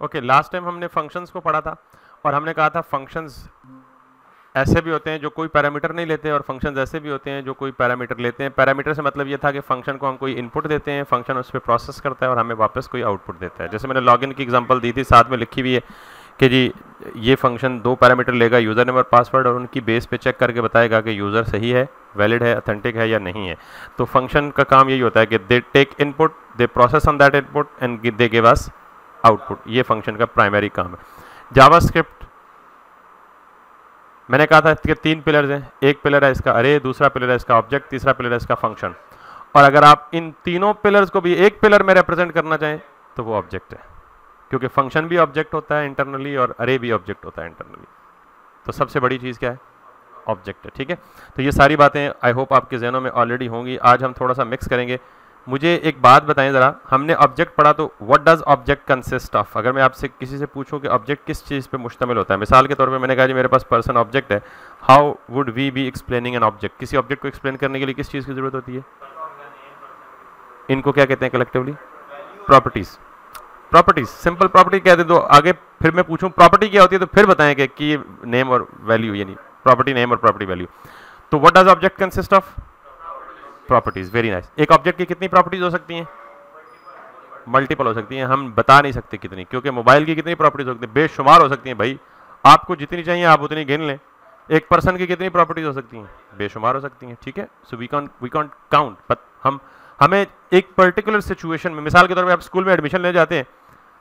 Okay last time हमने functions को पढ़ा था और हमने कहा था फ़ंक्शंस ऐसे भी होते हैं जो कोई पैरामीटर नहीं लेते और फ़ंक्शन ऐसे भी होते हैं जो कोई पैरामीटर लेते हैं। पैरामीटर से मतलब ये था कि फ़ंक्शन को हम कोई इनपुट देते हैं फ़ंक्शन उस पर प्रोसेस करता है और हमें वापस कोई आउटपुट देता है। जैसे मैंने लॉगिन की एग्जांपल दी थी, साथ में लिखी हुई है कि जी, ये फ़ंक्शन दो पैरामीटर लेगा यूज़र नेम और पासवर्ड और उनकी बेस पे चेक करके बताएगा कि यूज़र सही है वैलिड है अथेंटिक है या नहीं है। तो फ़ंक्शन का काम यही होता है कि they take input they process on that input and they give us output, ये फ़ंक्शन का प्राइमरी काम है। जावास्क्रिप्ट मैंने कहा था इसके तीन पिलर्स हैं, एक पिलर है इसका अरे दूसरा पिलर है इसका ऑब्जेक्ट तीसरा पिलर है इसका फ़ंक्शन और अगर आप इन तीनों पिलर्स को भी एक पिलर में रिप्रेजेंट करना चाहें तो वो ऑब्जेक्ट है। क्योंकि फ़ंक्शन भी ऑब्जेक्ट होता है इंटरनली और अरे भी ऑब्जेक्ट होता है इंटरनली तो सबसे बड़ी चीज़ क्या है? ऑब्जेक्ट है, ठीक है? तो ये सारी बातें आई होप आपके जहनों में ऑलरेडी होंगी। आज हम थोड़ा सा मिक्स करेंगे। मुझे एक बात बताएँ ज़रा। हमने ऑब्जेक्ट पढ़ा तो what does object consist of अगर मैं आपसे किसी से पूछूँ कि ऑब्जेक्ट किस चीज़ पे मुश्तमिल होता है। मिसाल के तौर पे मैंने कहा जी मेरे पास पर्सन ऑब्जेक्ट है। How would we be explaining an object किसी ऑब्जेक्ट को एक्सप्लेन करने के लिए किस चीज़ की ज़रूरत होती है? इनको क्या कहते हैं collectively properties properties simple property कह दे दो आगे फिर मैं पूछूँ प्रॉपर्टी क्या होती है तो फिर बताएँ कि नेम और वैल्यू यानी प्रॉपर्टी नेम और प्रॉपर्टी वैल्यू तो what does object consist of properties very nice एक ऑब्जेक्ट की कितनी प्रॉपर्टीज़ हो सकती हैं? मल्टीपल हो सकती हैं, हम बता नहीं सकते कितनी, क्योंकि मोबाइल की कितनी प्रॉपर्टीज़ हो सकती है? बेशुमार हो सकती हैं भाई। आपको जितनी चाहिए, आप उतनी गिन लें। एक पर्सन की कितनी प्रॉपर्टीज़ हो सकती हैं? बेशुमार हो सकती हैं, ठीक है? So we can't we can't count but हम, हमें एक पर्टिकुलर सिचुएशन में, मिसाल के तौर पर आप स्कूल में एडमिशन ले जाते हैं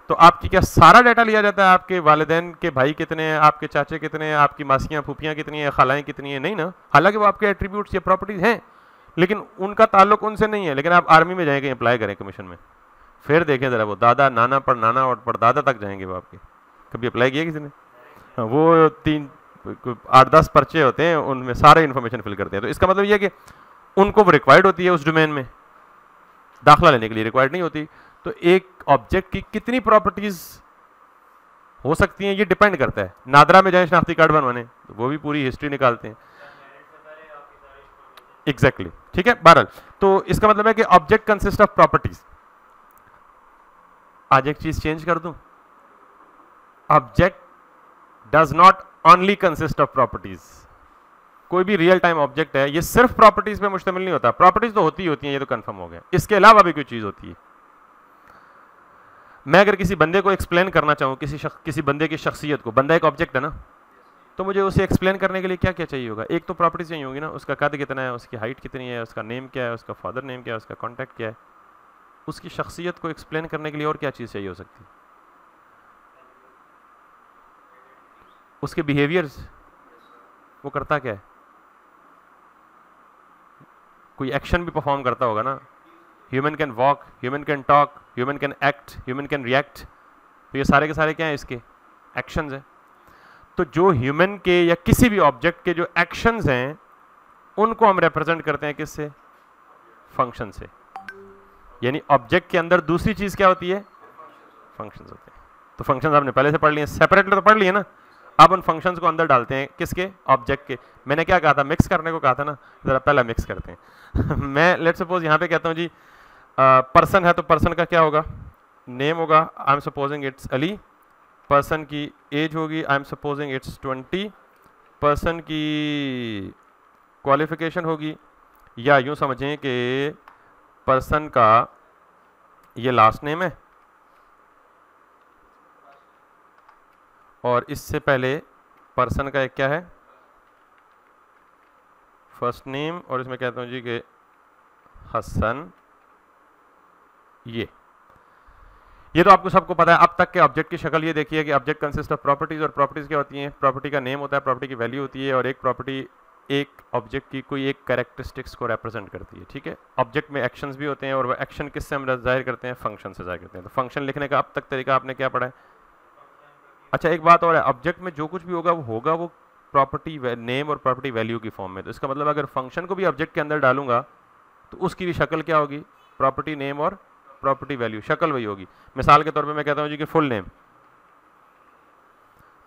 तो आपकी क्या सारा डाटा लिया जाता है? आपके वालदेन के भाई कितने हैं? आपके चाचे कितने हैं? आपकी मासियाँ, फूफियाँ कितनी हैं? खालाएँ कितनी हैं? नहीं ना? हालाँकि वो आपके एट्रीब्यूट्स या प्रॉपर्टीज़ हैं लेकिन उनका ताल्लुक उनसे नहीं है लेकिन आप आर्मी में जाएँगे अप्लाई करें कमीशन में। फिर देखें ज़रा वो दादा नाना पर नाना और परदादा तक जाएँगे वो आपके। कभी अप्लाई किया किसी ने? हाँ, वो तीन आठ दस पर्चे होते हैं उनमें सारे इन्फॉर्मेशन फिल करते हैं। तो इसका मतलब यह कि उनको वो रिक्वायर्ड होती है उस डोमेन में। दाखला लेने के लिए रिक्वायर्ड नहीं होती। तो एक ऑब्जेक्ट की कितनी प्रॉपर्टीज़ हो सकती हैं ये डिपेंड करता है। नादरा में जाए शनाख्ती कार्ड बनवाने तो वो भी पूरी हिस्ट्री निकालते हैं। Exactly exactly. ठीक है बहरल तो इसका मतलब है कि ऑब्जेक्ट कंसिस्ट ऑफ़ प्रॉपर्टीज़ आज एक चीज़ चेंज कर दूँ? Object does not only consist of properties कोई भी रियल टाइम ऑब्जेक्ट है ये सिर्फ़ प्रॉपर्टीज़ पे मुश्तमिल नहीं होता। प्रॉपर्टीज़ तो होती ही होती हैं ये तो कंफर्म हो गया। इसके अलावा भी कोई चीज़ होती है। मैं अगर किसी बंदे को एक्सप्लेन करना चाहूँ किसी शख, किसी बंदे की शख्सियत को बंदा एक ऑब्जेक्ट है ना? तो मुझे उसे एक्सप्लेन करने के लिए क्या क्या चाहिए होगा? एक तो प्रॉपर्टी चाहिए होगी ना, उसका कद कितना है, उसकी हाइट कितनी है, उसका नेम क्या है, उसका फादर नेम क्या है, उसका कॉन्टैक्ट क्या है? उसकी शख्सियत को एक्सप्लेन करने के लिए और क्या चीज़ चाहिए हो सकती है? उसके बिहेवियर्स वो करता क्या है? कोई एक्शन भी परफॉर्म करता होगा ना? Human can walk human can talk human can act human can react तो ये सारे के सारे क्या हैं इसके? एक्शंस हैं। तो जो ह्यूमन के या किसी भी ऑब्जेक्ट के जो एक्शंस हैं, उनको हम रिप्रेजेंट करते हैं किससे? फ़ंक्शन से। यानी ऑब्जेक्ट के अंदर दूसरी चीज़ क्या होती है? फ़ंक्शंस होते हैं। तो फ़ंक्शंस आपने पहले से पढ़ लिए सेपरेटली तो पढ़ लिए ना? अब उन फ़ंक्शंस को अंदर डालते हैं किसके? ऑब्जेक्ट के। मैंने क्या कहा था? मिक्स करने को कहा था ना? ज़रा पहला मिक्स करते हैं। मैं लेट सपोज़ यहाँ पे कहता हूँ जी पर्सन है तो पर्सन का क्या होगा? नेम होगा। I am supposing it's Ali person की एज होगी I am supposing it's twenty person की क्वालिफिकेशन होगी। या यूँ समझें कि पर्सन का ये लास्ट नेम है। और इससे पहले पर्सन का एक क्या है? फ़र्स्ट नेम और इसमें कहता हूँ जी कि हसन ये। ये तो आपको सबको पता है, अब तक के ऑब्जेक्ट की शक्ल ये देखिए कि ऑब्जेक्ट कंसिस्ट ऑफ़ प्रॉपर्टीज़ और प्रॉपर्टीज़ क्या होती हैं? प्रॉपर्टी का नेम होता है प्रॉपर्टी की वैल्यू होती है और एक प्रॉपर्टी एक ऑब्जेक्ट की कोई एक कैरेक्टरिस्टिक्स को रिप्रेजेंट करती है, ठीक है? ऑब्जेक्ट में एक्शंस भी होते हैं और वो एक्शन किससे हम ज़ाहिर करते हैं? फ़ंक्शन से ज़ाहिर करते हैं। तो फ़ंक्शन लिखने का अब तक तरीका आपने क्या पढ़ा है? अच्छा एक बात और है ऑब्जेक्ट में जो कुछ भी होगा, वो होगा वो प्रॉपर्टी नेम और प्रॉपर्टी वैल्यू की फॉर्म में। तो इसका मतलब अगर फ़ंक्शन को भी ऑब्जेक्ट के अंदर डालूँगा तो उसकी भी शक्ल क्या होगी? प्रॉपर्टी नेम और प्रॉपर्टी वैल्यू शक्ल वही होगी। मिसाल के तौर पे मैं कहता हूँ जी कि फुल नेम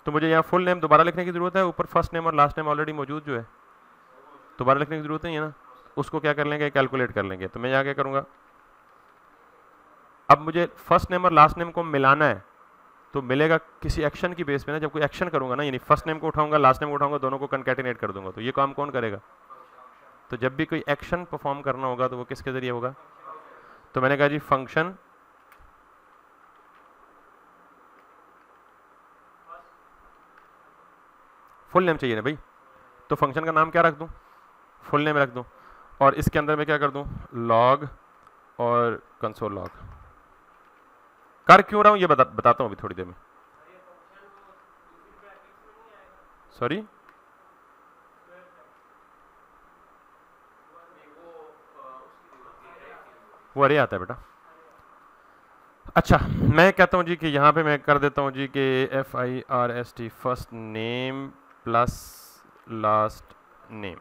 तो मुझे यहाँ फुल नेम दोबारा लिखने की ज़रूरत है, ऊपर फ़र्स्ट नेम और लास्ट नेम ऑलरेडी मौजूद जो है। दोबारा लिखने की ज़रूरत नहीं है ना? उसको क्या कर लेंगे? कैलकुलेट कर लेंगे। तो मैं यहाँ क्या करूँगा? अब मुझे फ़र्स्ट नेम और लास्ट नेम को मिलाना है तो मिलेगा किसी एक्शन की बेस पे ना। जब कोई एक्शन करूँगा ना, यानी फ़र्स्ट नेम को उठाऊँगा लास्ट नेम को उठाऊँगा, दोनों को कंकेटिनेट कर दूँगा। तो ये काम कौन करेगा? तो जब भी कोई एक्शन परफॉर्म करना होगा तो वो किसके ज़रिए होगा? तो मैंने कहा जी फ़ंक्शन फुल नेम चाहिए ना भाई? तो फ़ंक्शन का नाम क्या रख दूँ? फुल नेम रख दूँ। और इसके अंदर मैं क्या कर दूँ? लॉग और कंसोल लॉग कर क्यों रहा हूँ? ये बता, बताता हूँ अभी थोड़ी देर में। सॉरी वो अरे आता है बेटा। अच्छा मैं कहता हूँ जी कि यहाँ पे मैं कर देता हूँ जी कि F I R S T first name plus last name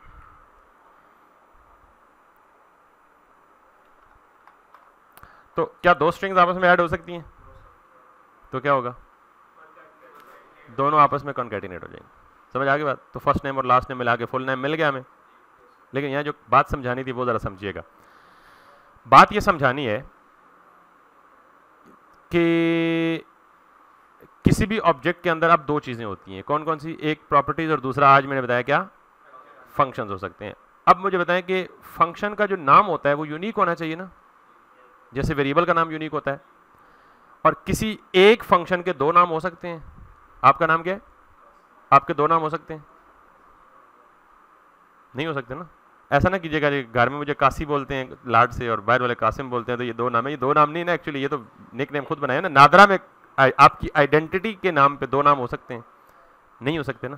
तो क्या दो स्ट्रिंग्स आपस में ऐड हो सकती हैं? तो क्या होगा? दोनों आपस में कॉन्केटिनेट हो जाएँगे। समझ आ गई बात? तो फ़र्स्ट नेम और लास्ट नेम मिला के फुल नेम मिल गया हमें। लेकिन यहाँ जो बात समझानी थी वो ज़रा समझिएगा। बात ये समझानी है कि किसी भी ऑब्जेक्ट के अंदर अब दो चीज़ें होती हैं। कौन कौन सी? एक प्रॉपर्टीज़ और दूसरा आज मैंने बताया क्या? फ़ंक्शंस हो सकते हैं। अब मुझे बताएँ कि फ़ंक्शन का जो नाम होता है वो यूनिक होना चाहिए ना? जैसे वेरिएबल का नाम यूनिक होता है। और किसी एक फ़ंक्शन के दो नाम हो सकते हैं। आपका नाम क्या है? आपके दो नाम हो सकते हैं। नहीं हो सकते ना? ऐसा ना कीजिएगा जी घर में मुझे काशी बोलते हैं, लाड से, और बाहर वाले कासिम बोलते हैं तो ये दो नाम है। ये दो नाम नहीं ना एक्चुअली ये तो निक नेम खुद बनाया ना। नादरा में आपकी आइडेंटिटी के नाम पे दो नाम हो सकते हैं। नहीं हो सकते ना।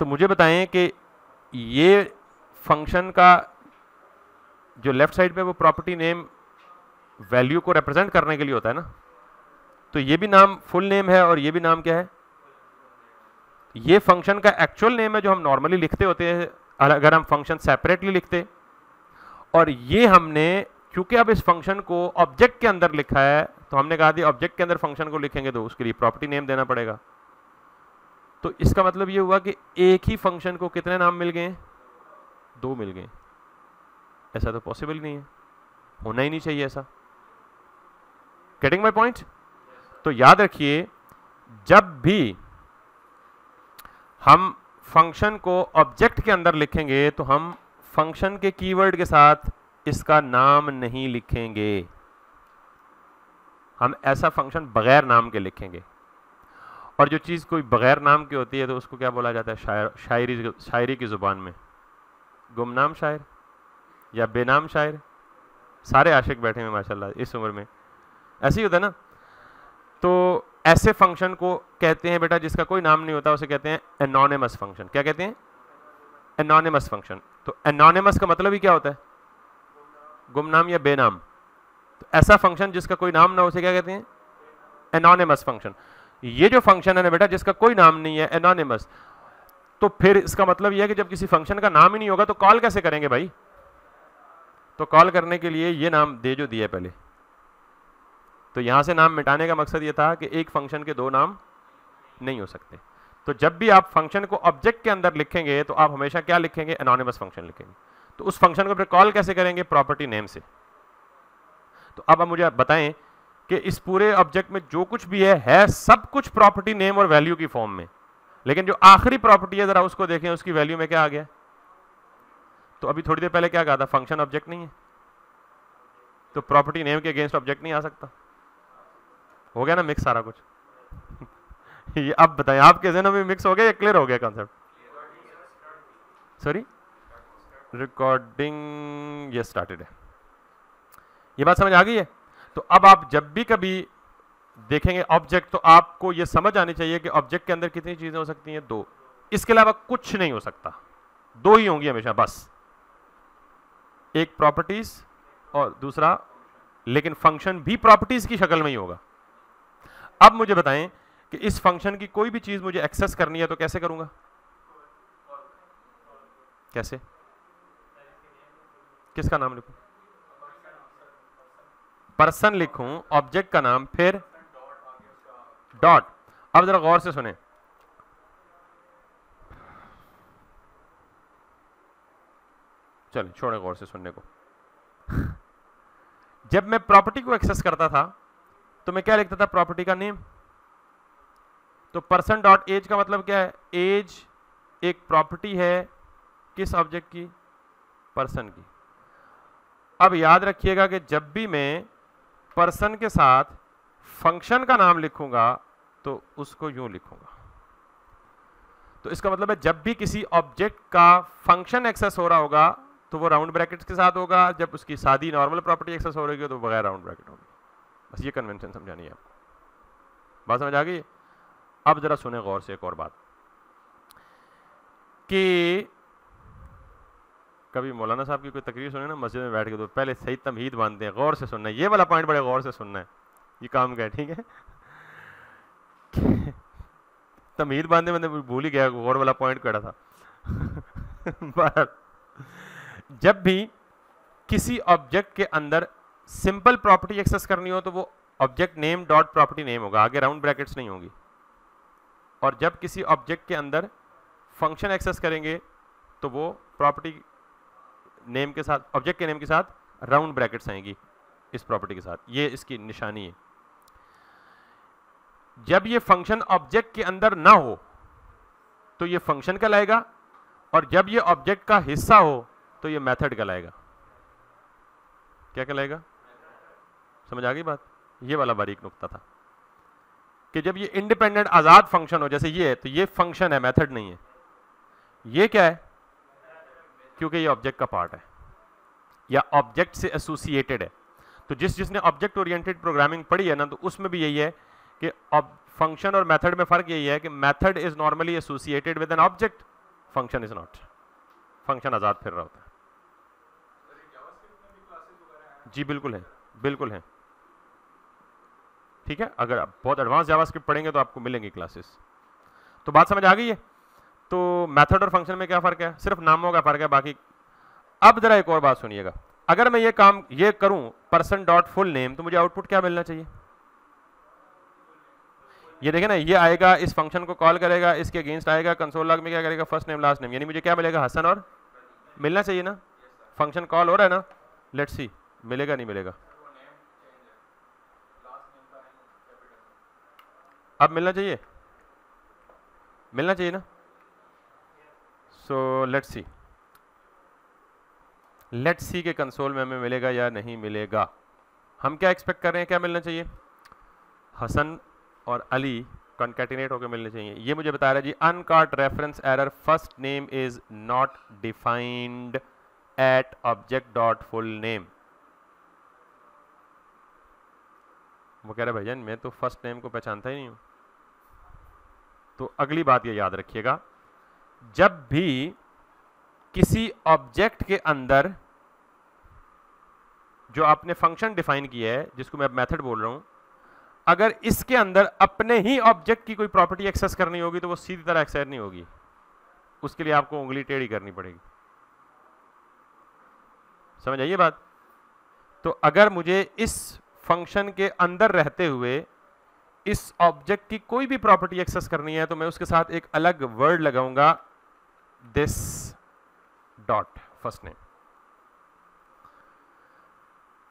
तो मुझे बताएँ कि ये फ़ंक्शन का जो लेफ़्ट साइड पे वो प्रॉपर्टी नेम वैल्यू को रिप्रेजेंट करने के लिए होता है ना। तो ये भी नाम फुल नेम है, और ये भी नाम क्या है? ये फ़ंक्शन का एक्चुअल नेम है जो हम नॉर्मली लिखते होते हैं। अगर हम फ़ंक्शन सेपरेटली लिखते और ये हमने क्योंकि अब इस फ़ंक्शन को ऑब्जेक्ट के अंदर लिखा है तो हमने कहा थी ऑब्जेक्ट के अंदर फ़ंक्शन को लिखेंगे तो उसके लिए प्रॉपर्टी नेम देना पड़ेगा। तो इसका मतलब ये हुआ कि एक ही फ़ंक्शन को कितने नाम मिल गए? दो मिल गए। ऐसा तो पॉसिबल नहीं है। होना ही नहीं चाहिए ऐसा। गेटिंग माई पॉइंट तो याद रखिए जब भी हम फ़ंक्शन को ऑब्जेक्ट के अंदर लिखेंगे तो हम फ़ंक्शन के कीवर्ड के साथ इसका नाम नहीं लिखेंगे। हम ऐसा फ़ंक्शन बगैर नाम के लिखेंगे। और जो चीज़ कोई बगैर नाम की होती है तो उसको क्या बोला जाता है? शायर, शायरी शायरी की ज़ुबान में। गुमनाम शायर या बेनाम शायर? सारे आशिक बैठे हैं, माशाल्लाह, इस उम्र में। ऐसे ही होता है ना? तो ऐसे फ़ंक्शन को कहते हैं बेटा जिसका कोई नाम नहीं होता, उसे कहते हैं एनोनिमस फ़ंक्शन क्या कहते हैं? एनोनिमस फ़ंक्शन तो एनोनिमस का मतलब ही क्या होता है? गुमनाम या बेनाम। तो ऐसा फ़ंक्शन जिसका कोई नाम ना उसे क्या कहते हैं? एनोनिमस फ़ंक्शन ये जो फ़ंक्शन है ना बेटा, जिसका कोई नाम नहीं है एनोनिमस तो फिर इसका मतलब यह है कि जब किसी फ़ंक्शन का नाम ही नहीं होगा तो कॉल कैसे करेंगे भाई? तो कॉल करने के लिए ये नाम दे जो दिया पहले। तो यहाँ से नाम मिटाने का मकसद ये था कि एक फ़ंक्शन के दो नाम नहीं हो सकते। तो जब भी आप फ़ंक्शन को ऑब्जेक्ट के अंदर लिखेंगे तो आप हमेशा क्या लिखेंगे? एनोनिमस फ़ंक्शन लिखेंगे। तो उस फ़ंक्शन को फिर कॉल कैसे करेंगे? प्रॉपर्टी नेम से। तो अब आप मुझे बताएँ कि इस पूरे ऑब्जेक्ट में जो कुछ भी है है सब कुछ प्रॉपर्टी नेम और वैल्यू की फॉर्म में। लेकिन जो आखिरी प्रॉपर्टी है, जरा उसको देखें, उसकी वैल्यू में क्या आ गया? तो अभी थोड़ी देर पहले क्या कहा था? फ़ंक्शन ऑब्जेक्ट नहीं है। तो प्रॉपर्टी नेम के अगेंस्ट ऑब्जेक्ट नहीं आ सकता। हो गया ना मिक्स सारा कुछ? ये अब बताएँ आपके जहनों में मिक्स हो गया या क्लियर हो गया कॉन्सेप्ट सॉरी रिकॉर्डिंग ये स्टार्टेड है। ये बात समझ आ गई है? तो अब आप जब भी कभी देखेंगे ऑब्जेक्ट तो आपको ये समझ आनी चाहिए कि ऑब्जेक्ट के अंदर कितनी चीज़ें हो सकती हैं? दो। इसके अलावा कुछ नहीं हो सकता। दो ही होंगी हमेशा, बस। एक प्रॉपर्टीज़ और दूसरा, लेकिन फ़ंक्शन भी प्रॉपर्टीज़ की शक्ल में ही होगा। अब मुझे बताएँ कि इस फ़ंक्शन की कोई भी चीज़ मुझे एक्सेस करनी है तो कैसे करूँगा? कैसे? किसका नाम लिखूं? पर्सन लिखूं ऑब्जेक्ट का नाम, फिर डॉट अब जरा गौर से सुने। चलिए छोड़े गौर से सुनने को। जब मैं प्रॉपर्टी को एक्सेस करता था तो मैं क्या लिखता था? प्रॉपर्टी का नेम तो पर्सन डॉट एज का मतलब क्या है? एज एक प्रॉपर्टी है किस ऑब्जेक्ट की? पर्सन की। अब याद रखिएगा कि जब भी मैं पर्सन के साथ फ़ंक्शन का नाम लिखूँगा तो उसको यूँ लिखूँगा। तो इसका मतलब है जब भी किसी ऑब्जेक्ट का फ़ंक्शन एक्सेस हो रहा होगा तो वो राउंड ब्रैकेट्स के साथ होगा। जब उसकी सादी नॉर्मल प्रॉपर्टी एक्सेस हो रही है तो बगैर राउंड ब्रैकेट होगी। बस ये कन्वेंशन समझानी है। बात समझ आ गई? अब जरा सुने गौर से एक और बात। कि कभी मौलाना साहब की कोई तकरीर सुने ना, मस्जिद में बैठ के तो पहले सही तमहीद बांधते हैं, गौर से सुनना है। ये वाला पॉइंट बड़े गौर से सुनना है। ये काम का है ठीक है? तमहीद बांधे में भूल ही गया, गौर वाला पॉइंट कड़ा था। जब भी किसी ऑब्जेक्ट के अंदर सिंपल प्रॉपर्टी एक्सेस करनी हो तो वो object name dot property name होगा, आगे राउंड ब्रैकेट्स नहीं होंगी। और जब किसी ऑब्जेक्ट के अंदर फ़ंक्शन एक्सेस करेंगे तो वो प्रॉपर्टी नेम के साथ ऑब्जेक्ट के नेम के साथ राउंड ब्रैकेट्स आएँगी इस प्रॉपर्टी के साथ। ये इसकी निशानी है। जब ये फ़ंक्शन ऑब्जेक्ट के अंदर ना हो तो ये फ़ंक्शन कहलाएगा, और जब ये ऑब्जेक्ट का हिस्सा हो तो ये मेथड कहलाएगा। क्या कहलाएगा? समझ आ गई बात? ये वाला बारीक नुकता था। कि जब ये इंडिपेंडेंट आज़ाद फ़ंक्शन हो, जैसे ये है तो ये फ़ंक्शन है मेथड नहीं है। ये क्या है? क्योंकि ये ऑब्जेक्ट का पार्ट है। या ऑब्जेक्ट से एसोसिएटेड है। तो जिस, जिसने ऑब्जेक्ट ओरिएंटेड प्रोग्रामिंग पढ़ी है ना तो उसमें भी यही है कि फ़ंक्शन और मेथड में फ़र्क यही है कि method is normally associated with an object function is not function आज़ाद फिर रहा होता है। जी, बिल्कुल है बिल्कुल है। ठीक है? अगर आप बहुत एडवांस जावास्क्रिप्ट पढ़ेंगे तो आपको मिलेंगी क्लासेस तो बात समझ आ गई है? तो मेथड और फ़ंक्शन में क्या फ़र्क है? सिर्फ़ नामों का फ़र्क है, बाकी अब जरा एक और बात सुनिएगा। अगर मैं ये काम, ये करूँ पर्सन डॉट फुल नेम तो मुझे आउटपुट क्या मिलना चाहिए? ये देखें ना, ये आएगा, इस फ़ंक्शन को कॉल करेगा, इसके अगेंस्ट आएगा कंसोल लॉग में क्या करेगा? फ़र्स्ट नेम लास्ट नेम यानी मुझे क्या मिलेगा? हसन और? मिलना चाहिए ना? फ़ंक्शन कॉल हो रहा है ना? लेट्स सी मिलेगा, नहीं मिलेगा? अब मिलना चाहिए? मिलना चाहिए ना? So let's see let's see के कंसोल में हमें मिलेगा या नहीं मिलेगा। हम क्या एक्सपेक्ट कर रहे हैं क्या मिलना चाहिए? हसन और अली कॉन्केटिनेट होकर मिलने चाहिए। ये मुझे बता रहा है जी uncaught reference error first name is not defined at object dot full name वो कह रहे भैया, मैं तो फ़र्स्ट नेम को पहचानता ही नहीं हूँ। तो अगली बात ये याद रखिएगा, जब भी किसी ऑब्जेक्ट के अंदर जो आपने फ़ंक्शन डिफाइन किया है, जिसको मैं मेथड बोल रहा हूँ, अगर इसके अंदर अपने ही ऑब्जेक्ट की कोई प्रॉपर्टी एक्सेस करनी होगी तो वो सीधी तरह एक्सेस नहीं होगी। उसके लिए आपको उंगली टेढ़ी करनी पड़ेगी। समझ आइए बात? तो अगर मुझे इस फ़ंक्शन के अंदर रहते हुए इस ऑब्जेक्ट की कोई भी प्रॉपर्टी एक्सेस करनी है तो मैं उसके साथ एक अलग वर्ड लगाऊँगा दिस डॉट फ़र्स्ट नेम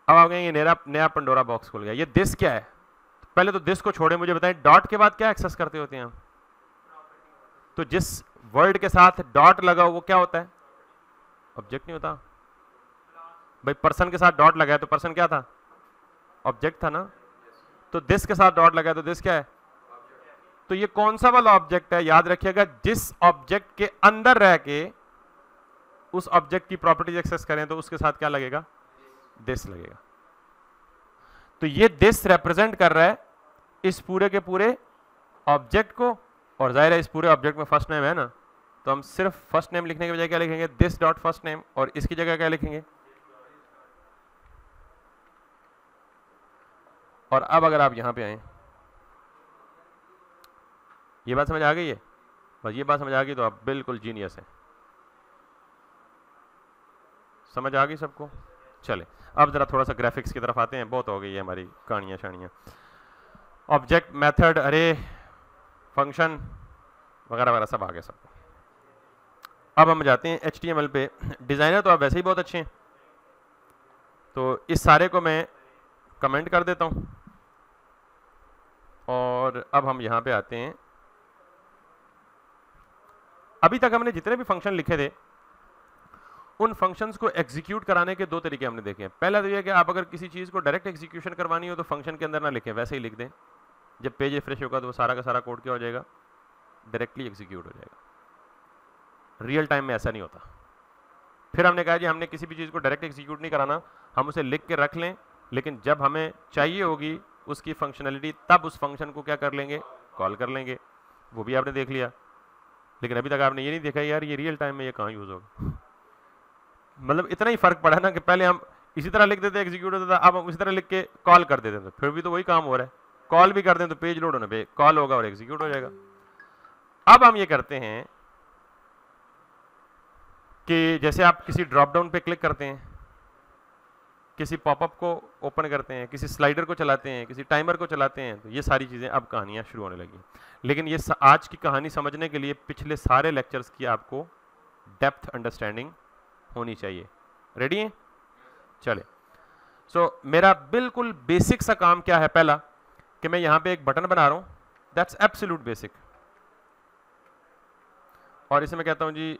अब आप कहेंगे नया नया पंडोरा बॉक्स खुल गया। ये दिस क्या है? पहले तो दिस को छोड़े, मुझे बताएँ डॉट के बाद क्या एक्सेस करते होते हैं? तो जिस वर्ड के साथ डॉट लगा वो क्या होता है? ऑब्जेक्ट नहीं होता। भाई पर्सन के साथ डॉट लगा है तो पर्सन क्या था? ऑब्जेक्ट था ना? तो दिस के साथ डॉट लगा तो दिस क्या है? तो ये कौन सा वाला ऑब्जेक्ट है? याद रखिएगा, जिस ऑब्जेक्ट के अंदर रह के उस ऑब्जेक्ट की प्रॉपर्टीज़ एक्सेस करें तो उसके साथ क्या लगेगा? दिस लगेगा। तो ये दिस रिप्रेजेंट कर रहा है इस पूरे के पूरे ऑब्जेक्ट को, और ज़ाहिर है इस पूरे ऑब्जेक्ट में फ़र्स्ट नेम है ना? तो हम सिर्फ़ फ़र्स्ट नेम लिखने के बजाय क्या लिखेंगे? दिस डॉट फ़र्स्ट नेम और इसकी जगह क्या लिखेंगे? और अब अगर आप यहाँ पे आए, ये बात समझ आ गई है? बस ये बात समझ आ गई तो आप बिल्कुल जीनियस हैं। समझ आ गई सबको? चले, अब ज़रा थोड़ा सा ग्राफिक्स की तरफ़ आते हैं, बहुत हो गई है हमारी कहानियाँ शानियाँ ऑब्जेक्ट मेथड अरे फ़ंक्शन वगैरह वगैरह सब आ गए सबको। अब हम जाते हैं एचटीएमएल पे। डिज़ाइनर तो आप वैसे ही बहुत अच्छे हैं। तो इस सारे को मैं कमेंट कर देता हूँ। और अब हम यहाँ पे आते हैं। अभी तक हमने जितने भी फ़ंक्शन लिखे थे, उन फ़ंक्शंस को एग्जीक्यूट कराने के दो तरीके हमने देखे हैं। पहला तो यह कि आप अगर किसी चीज़ को डायरेक्ट एग्जीक्यूशन करवानी हो तो फ़ंक्शन के अंदर ना लिखें, वैसे ही लिख दें। जब पेज रिफ्रेश होगा तो वो सारा का सारा कोड क्या हो जाएगा? डायरेक्टली एग्जीक्यूट हो जाएगा। रियल टाइम में ऐसा नहीं होता। फिर हमने कहा जी, हमने किसी भी चीज़ को डायरेक्ट एग्जीक्यूट नहीं कराना। हम उसे लिख के रख लें, लेकिन जब हमें चाहिए होगी उसकी फंक्शनलिटी तब उस फ़ंक्शन को क्या कर लेंगे? कॉल कर लेंगे। वो भी आपने देख लिया। लेकिन अभी तक आपने ये नहीं देखा यार, ये रियल टाइम में ये कहाँ यूज़ होगा? मतलब इतना ही फ़र्क पड़ा ना कि पहले हम इसी तरह लिख देते एग्जीक्यूट होता था, अब हम इसी तरह लिख के कॉल कर देते थे। फिर भी तो वही काम हो रहा है। कॉल भी कर दें तो पेज लोड होने पे कॉल होगा और एग्जीक्यूट हो जाएगा। अब हम ये करते हैं कि जैसे आप किसी ड्रॉप डाउन पे क्लिक करते हैं किसी पॉपअप को ओपन करते हैं किसी स्लाइडर को चलाते हैं किसी टाइमर को चलाते हैं तो ये सारी चीज़ें अब कहानियाँ शुरू होने लगी लेकिन ये आज की कहानी समझने के लिए पिछले सारे लेक्चर्स की आपको डेप्थ अंडरस्टैंडिंग होनी चाहिए। रेडी है? चले। सो so, मेरा बिल्कुल बेसिक सा काम क्या है पहला कि मैं यहाँ पे एक बटन बना रहा हूँ दैट्स एब्सोल्यूट बेसिक और इसे मैं कहता हूँ जी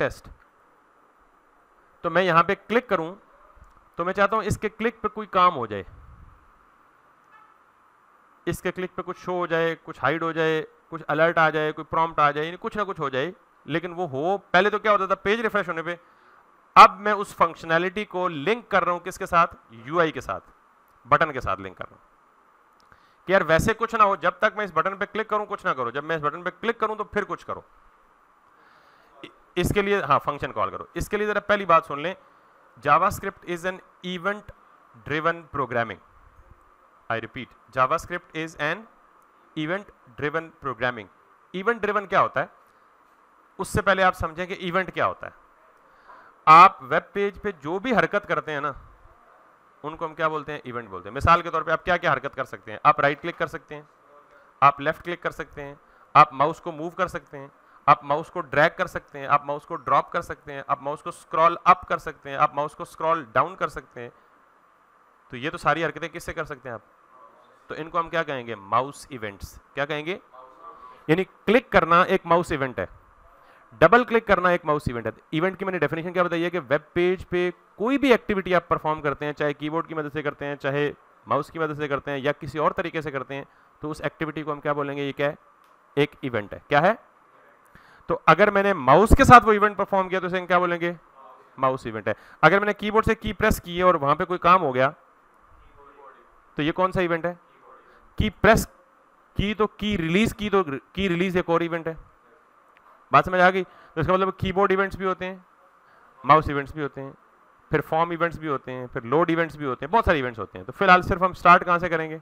टेस्ट तो मैं यहाँ पे क्लिक करूँ तो मैं चाहता हूँ इसके क्लिक पे कोई काम हो जाए। इसके क्लिक पे कुछ शो हो जाए, कुछ हाइड हो जाए, कुछ अलर्ट आ जाए, कोई प्रॉम्प्ट आ जाए, यानी कुछ ना कुछ हो जाए, लेकिन वो हो। पहले तो क्या होता था पेज रिफ्रेश होने पे। अब मैं उस फंक्शनैलिटी को लिंक कर रहा हूँ किसके साथ? यूआई के साथ बटन के साथ लिंक कर रहा हूँ। कि यार वैसे कुछ ना हो, जब तक मैं इस बटन पे क्लिक करूँ, कुछ ना करो। जब मैं इस बटन पे क्लिक करूँ तो फिर कुछ करो। इसके लिए हाँ फ़ंक्शन कॉल करो। इसके लिए जरा पहली बात सुन लें। JavaScript is an event driven programming I repeat JavaScript is an event driven programming event driven क्या होता है? उससे पहले आप समझें कि इवेंट क्या होता है। आप वेब पेज पे जो भी हरकत करते हैं ना, उनको हम क्या बोलते हैं? इवेंट बोलते हैं। मिसाल के तौर पे आप क्या क्या हरकत कर सकते हैं? आप राइट क्लिक कर सकते हैं, आप लेफ़्ट क्लिक कर सकते हैं, आप माउस को मूव कर सकते हैं। आप माउस को ड्रैग कर सकते हैं, आप माउस को ड्रॉप कर सकते हैं, आप माउस को स्क्रॉल अप कर सकते हैं, आप माउस को स्क्रॉल डाउन कर सकते हैं। तो ये तो सारी हरकतें किससे कर सकते हैं आप? तो इनको हम क्या कहेंगे? माउस इवेंट्स क्या कहेंगे? यानी क्लिक करना एक माउस इवेंट है। डबल क्लिक करना एक माउस इवेंट है। इवेंट की मैंने डेफिनेशन क्या बताई है कि वेब पेज पे कोई भी एक्टिविटी आप परफॉर्म करते हैं, चाहे कीबोर्ड की मदद से करते हैं, चाहे माउस की मदद से करते हैं, या किसी और तरीके से करते हैं तो उस एक्टिविटी को हम क्या बोलेंगे? ये क्या है? एक इवेंट है। क्या है? तो अगर मैंने माउस के साथ वो इवेंट परफॉर्म किया तो इसे क्या बोलेंगे? माउस इवेंट है। अगर मैंने कीबोर्ड से की प्रेस की है और वहाँ पे कोई काम हो गया तो ये कौन सा इवेंट है? की प्रेस की तो की रिलीज़ की तो की रिलीज़ एक और इवेंट है। बात समझ आ गई? तो इसका मतलब कीबोर्ड इवेंट्स भी होते हैं माउस इवेंट्स भी होते हैं, फिर फॉर्म इवेंट्स भी होते हैं, फिर लोड इवेंट्स भी होते हैं, बहुत सारे इवेंट्स होते हैं। तो फ़िलहाल सिर्फ़ हम स्टार्ट कहाँ से करेंगे?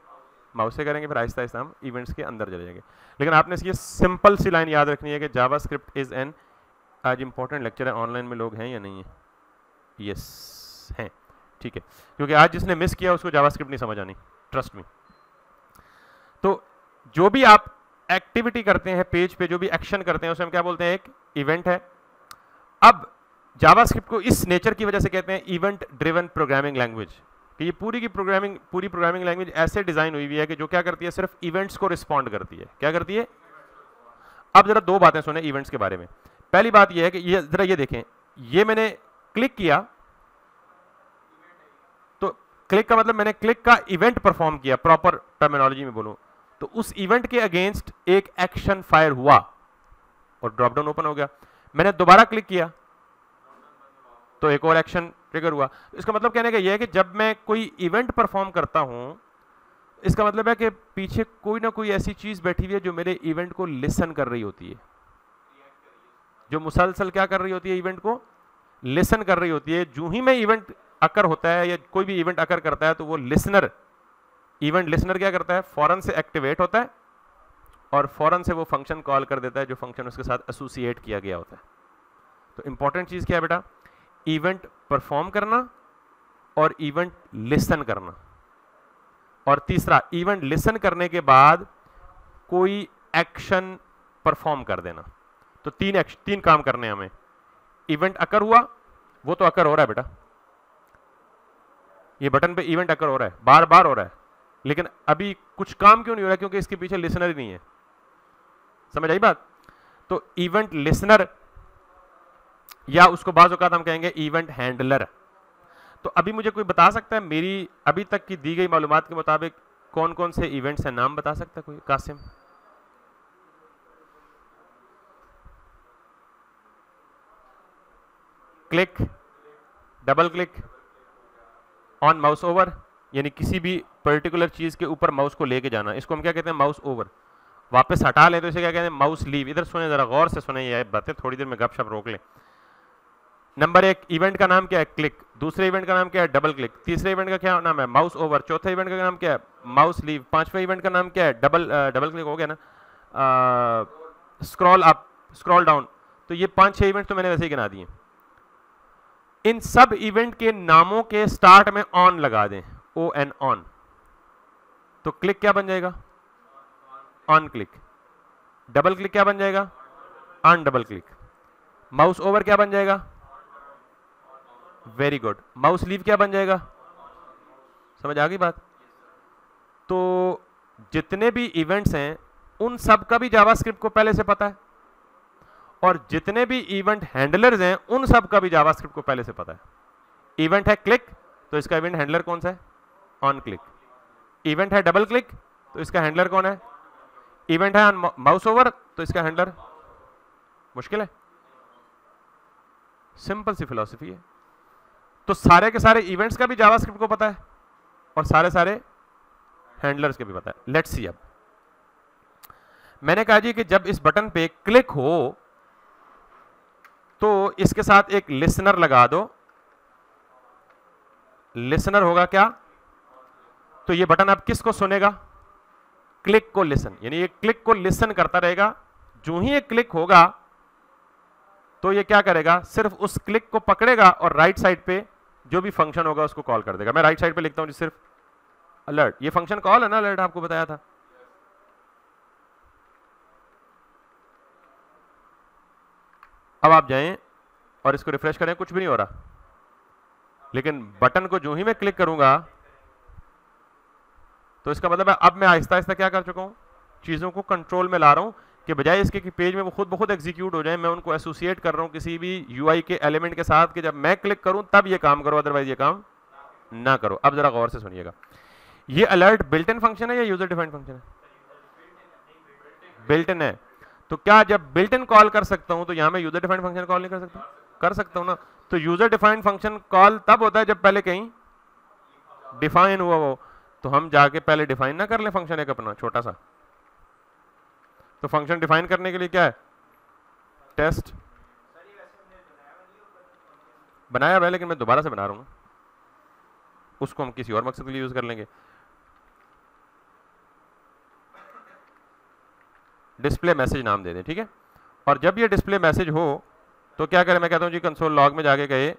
माउस से करेंगे, फिर आहिस्ता आहिस्ता हम इवेंट्स के अंदर चले जाएँगे। लेकिन आपने इसकी सिंपल सी लाइन याद रखनी है कि जावा स्क्रिप्ट इज़ एन आज इंपॉर्टेंट लेक्चर है ऑनलाइन में लोग हैं या नहीं है? यस हैं। ठीक है। क्योंकि आज जिसने मिस किया, उसको जावा नहीं समझ आनी। ट्रस्ट मी तो जो भी आप एक्टिविटी करते हैं पेज पे जो भी एक्शन करते हैं, उसे हम क्या बोलते हैं? एक इवेंट है। अब जावास्क्रिप्ट को इस नेचर की वजह से कहते हैं इवेंट ड्रिवन प्रोग्रामिंग लैंग्वेज कि ये पूरी की प्रोग्रामिंग पूरी प्रोग्रामिंग लैंग्वेज ऐसे डिज़ाइन हुई हुई है कि जो क्या करती है, सिर्फ़ इवेंट्स को रिस्पॉन्ड करती है। क्या करती है? अब जरा दो बातें सुने इवेंट्स के बारे में। पहली बात यह है कि ये, जरा ये देखें। ये मैंने क्लिक किया तो क्लिक का मतलब मैंने क्लिक का इवेंट परफॉर्म किया प्रॉपर टर्मिनोलॉजी में बोलूँ। तो उस इवेंट के अगेंस्ट एक एक्शन फायर हुआ और ड्रॉप डाउन ओपन हो गया। मैंने दोबारा क्लिक किया तो एक और एक्शन ट्रिगर हुआ। इसका मतलब कहने का यह है कि जब मैं कोई इवेंट परफॉर्म करता हूँ, इसका मतलब है कि पीछे कोई ना कोई ऐसी चीज़ बैठी हुई है जो मेरे इवेंट को लिसन कर रही होती है। जो मुसलसल क्या कर रही होती है इवेंट को? लिसन कर रही होती है। जो ही मैं इवेंट अकर होता है या कोई भी इवेंट अकर करता है तो वो लिसनर इवेंट लिसनर क्या करता है? फॉरन से एक्टिवेट होता है और फॉरन से वो फ़ंक्शन कॉल कर देता है, जो फ़ंक्शन उसके साथ एसोसिएट किया गया होता है। तो इंपॉर्टेंट चीज़ क्या है बेटा? इवेंट परफॉर्म करना और इवेंट लिसन करना। और तीसरा इवेंट लिसन करने के बाद कोई एक्शन परफॉर्म कर देना। तो तीन एक्शन तीन काम करने हमें। इवेंट अकर हुआ, वो तो अकर हो रहा है बेटा। ये बटन पे इवेंट अकर हो रहा है बार बार हो रहा है। लेकिन अभी कुछ काम क्यों नहीं हो रहा क्योंकि इसके पीछे लिसनर ही नहीं है। समझ आई बात? तो इवेंट लिसनर या उसको बाज हम कहेंगे इवेंट हैंडलर तो अभी मुझे कोई बता सकता है, मेरी अभी तक की दी गई मालूम के मुताबिक कौन कौन से इवेंट्स हैं? नाम बता सकता है कोई? Qasim. Click. Double click. On mouse over. यानी किसी भी पर्टिकुलर चीज़ के ऊपर माउस को लेके जाना। इसको हम क्या कहते हैं? Mouse over. वापस हटा लें तो इसे क्या कहते हैं? Mouse leave. इधर सुने, ज़रा गौर से सुने ये बातें, थोड़ी देर में गपशप रोक लें। नंबर एक इवेंट का नाम क्या है? क्लिक दूसरे इवेंट का नाम क्या है? डबल क्लिक तीसरे इवेंट का क्या नाम है? माउस ओवर चौथे इवेंट का नाम क्या है? माउस लीव पाँचवें इवेंट का नाम क्या है? डबल डबल क्लिक हो गया ना? स्क्रॉल अप स्क्रॉल डाउन तो ये पाँच, छह इवेंट तो मैंने वैसे ही गिना दिए। इन सब इवेंट के नामों के स्टार्ट में ऑन लगा दें। ओ एन ऑन तो क्लिक क्या बन जाएगा? ऑन क्लिक डबल क्लिक क्या बन जाएगा? On double click mouse over क्या बन जाएगा? वेरी गुड माउस लीव क्या बन जाएगा? समझ आ गई बात? तो जितने भी इवेंट्स हैं, उन सब का भी जावास्क्रिप्ट को पहले से पता है। और जितने भी इवेंट हैंडलर्स हैं, उन सब का भी जावास्क्रिप्ट को पहले से पता है। इवेंट है क्लिक तो इसका इवेंट हैंडलर कौन सा है? ऑन क्लिक इवेंट है डबल क्लिक तो इसका हैंडलर कौन है? इवेंट है ऑन माउस ओवर तो इसका हैंडलर मुश्किल है। सिंपल सी फिलोसफी है। तो सारे के सारे इवेंट्स का भी जावास्क्रिप्ट को पता है और सारे सारे हैंडलर्स के भी पता है। लेट्स सी अब। मैंने कहा जी कि जब इस बटन पे क्लिक हो तो इसके साथ एक लिसनर लगा दो। लिसनर होगा क्या? तो ये बटन अब किसको सुनेगा? क्लिक को लिसन यानी ये क्लिक को लिसन करता रहेगा। जो ही ये क्लिक होगा तो ये क्या करेगा? सिर्फ़ उस क्लिक को पकड़ेगा और राइट साइड पे जो भी फ़ंक्शन होगा उसको कॉल कर देगा। मैं राइट साइड पे लिखता हूँ सिर्फ़। अलर्ट ये फ़ंक्शन कॉल है ना अलर्ट आपको बताया था? अब आप जाएँ और इसको रिफ्रेश करें, कुछ भी नहीं हो रहा। लेकिन बटन को जो ही मैं क्लिक करूँगा तो इसका मतलब है अब मैं आहिस्ता आहिस्ता क्या कर चुका हूँ? चीज़ों को कंट्रोल में ला रहा हूँ। कि बजाय इसके कि पेज में वो खुद बहुत एग्जीक्यूट हो जाए, मैं उनको एसोसिएट कर रहा हूँ किसी भी यूआई के एलिमेंट के साथ कि जब मैं क्लिक करूँ, तब ये काम करो अदरवाइज़ ये काम ना करो। अब जरा गौर से सुनिएगा। ये अलर्ट बिल्ट इन फ़ंक्शन है या यूज़र डिफाइंड फ़ंक्शन है? बिल्ट इन है। तो क्या जब बिल्ट इन कॉल कर सकता हूँ तो यहाँ मैं यूज़र डिफाइंड फ़ंक्शन कॉल नहीं कर सकता? कर सकता हूँ ना। तो यूज़र डिफाइंड फ़ंक्शन कॉल तब होता है जब पहले कहीं डिफाइन हुआ वो तो हम जाके पहले डिफाइन ना कर ले फ़ंक्शन एक अपना, छोटा सा। तो फ़ंक्शन डिफाइन करने के लिए क्या है? टेस्ट बनाया हुआ है, लेकिन मैं दोबारा से बना रहा हूँ उसको हम किसी और मकसद के लिए यूज़ कर लेंगे। डिस्प्ले मैसेज नाम दे दें, ठीक है? और जब ये डिस्प्ले मैसेज हो तो क्या करें? मैं कहता हूँ जी कंसोल लॉग में जाके गए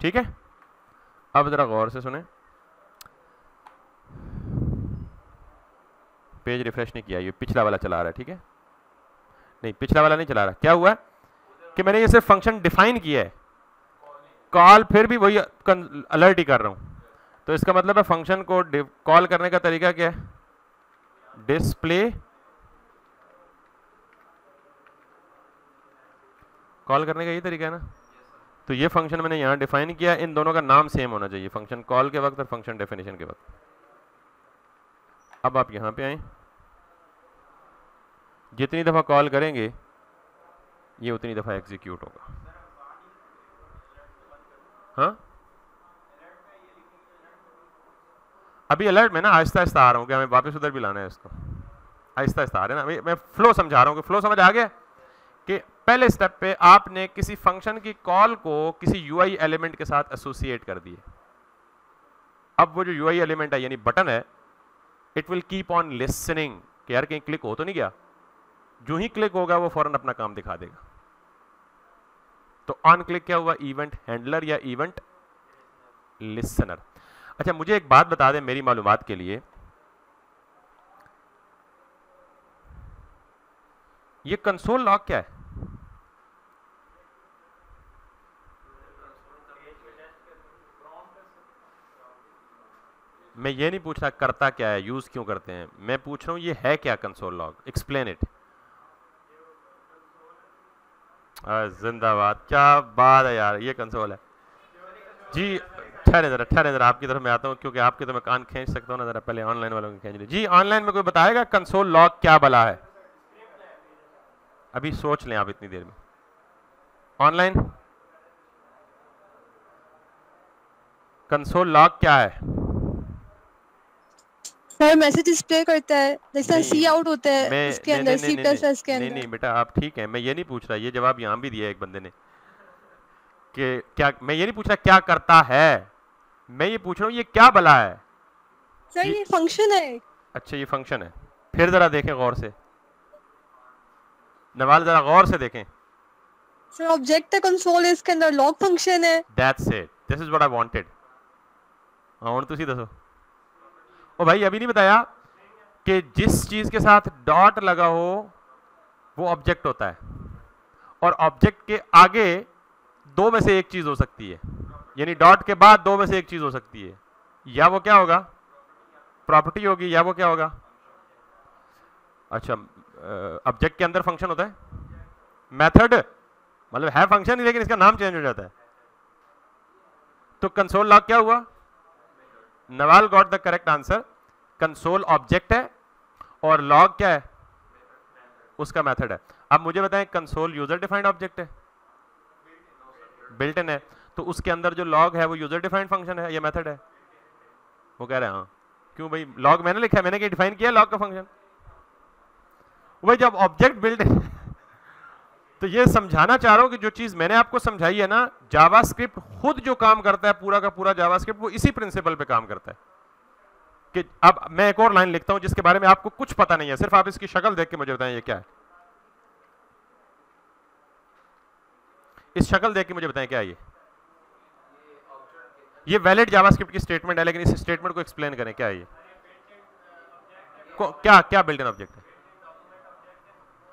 ठीक है? अब जरा गौर से सुने। पेज रिफ्रेश नहीं किया, ये पिछला वाला चला रहा है, ठीक है? नहीं, पिछला वाला नहीं चला रहा। क्या हुआ? कि मैंने ये सिर्फ़ फ़ंक्शन डिफाइन किया है। कॉल फिर भी वही अलर्ट ही कर रहा हूँ। तो इसका मतलब है फ़ंक्शन को कॉल करने का तरीका क्या है? डिस्प्ले कॉल करने का यही तरीका है ना? तो ये फ़ंक्शन मैंने यहाँ डिफाइन किया, इन दोनों का नाम सेम होना चाहिए। फ़ंक्शन कॉल के वक्त और फ़ंक्शन डेफिनेशन के वक्त। अब आप यहाँ पे आए। जितनी दफ़ा कॉल करेंगे, ये उतनी दफ़ा एग्जीक्यूट होगा। हाँ? अभी अलर्ट में ना आहिस्ता आहिस्ता आ रहा हूँ कि हमें वापस उधर भी लाना है इसको। आहिस्ता आहिस्ता आ रहे हैं ना, मैं फ्लो समझा रहा हूँ कि फ्लो समझ आ गया कि पहले स्टेप पे आपने किसी फ़ंक्शन की कॉल को किसी यूआई एलिमेंट के साथ एसोसिएट कर दिए। अब वो जो यूआई एलिमेंट है, यानी बटन है it will keep on listening यार कहीं क्लिक हो तो नहीं गया। जो ही क्लिक होगा, वो फ़ौरन अपना काम दिखा देगा। तो ऑन क्लिक क्या हुआ? इवेंट हैंडलर या इवेंट लिसनर अच्छा मुझे एक बात बता दें मेरी मालूम के लिए। ये कंसोल लॉक क्या है? मैं ये नहीं पूछ रहा करता क्या है यूज़ क्यों करते हैं। मैं पूछ रहा हूँ, ये है क्या कंसोल लॉग एक्सप्लेन इट जिंदाबाद। क्या बात है यार, ये कंसोल है। जी, ठहरे जरा ठहरे जरा, आपकी तरफ़ मैं आता हूँ, क्योंकि आपके तो मैं कान खींच सकता हूँ ना, जरा पहले ऑनलाइन वालों को खींच ली। जी ऑनलाइन में कोई बताएगा कंसोल लॉग क्या बला है? अभी सोच लें आप इतनी देर में। ऑनलाइन कंसोल लॉग क्या है? सर मैसेज डिस्प्ले करता है जैसा सी आउट होता है उसके अंदर सी प्लस प्लस के अंदर नहीं नहीं बेटा आप ठीक है मैं ये नहीं पूछ रहा ये जवाब यहाँ भी दिया एक बंदे ने कि क्या मैं ये नहीं पूछ रहा क्या करता है मैं ये पूछ रहा हूँ ये क्या बला है सर ये फंक्शन है अच्छा ये फंक्शन है फिर जरा देखें गौर से नवाल जरा गौर से देखें सर ऑब्जेक्ट है कंसोल इसके अंदर लॉग फंक्शन है that's it this is what I wanted हां और ਤੁਸੀਂ ਦੱਸੋ ओ भाई, अभी नहीं बताया कि जिस चीज़ के साथ डॉट लगा हो, वो ऑब्जेक्ट होता है। और ऑब्जेक्ट के आगे दो में से एक चीज़ हो सकती है। यानी डॉट के बाद दो में से एक चीज़ हो सकती है। या वो क्या होगा? प्रॉपर्टी होगी, या वो क्या होगा? अच्छा ऑब्जेक्ट के अंदर फ़ंक्शन होता है। मेथड मतलब है फ़ंक्शन, लेकिन इसका नाम चेंज हो जाता है। तो कंसोल लॉग क्या हुआ? Nawal got the correct answer console object है और लॉग क्या है? उसका मेथड है। अब मुझे बताएँ कंसोल यूज़र डिफाइंड ऑब्जेक्ट है? बिल्ट इन है। तो उसके अंदर जो लॉग है, वो यूज़र डिफाइंड फ़ंक्शन है, या मेथड है? वो कह रहे हैं हाँ। क्यों भाई? लॉग मैंने लिखा है, मैंने क्या डिफाइन किया लॉग का फ़ंक्शन भाई जब ऑब्जेक्ट बिल्ड तो ये समझाना चाह रहा हूँ कि जो चीज़ मैंने आपको समझाई है ना, जावास्क्रिप्ट खुद जो काम करता है, पूरा का पूरा जावास्क्रिप्ट, वो इसी प्रिंसिपल पे काम करता है। कि अब मैं एक और लाइन लिखता हूँ जिसके बारे में आपको कुछ पता नहीं है, सिर्फ़ आप इसकी शक्ल देख के मुझे बताएँ ये क्या है। इस शक्ल देख के मुझे बताएँ क्या ये? ये वैलिड जावास्क्रिप्ट की स्टेटमेंट है, लेकिन इस स्टेटमेंट को एक्सप्लेन करें, क्या ये? क्या क्या बिल्ड इन ऑब्जेक्ट है?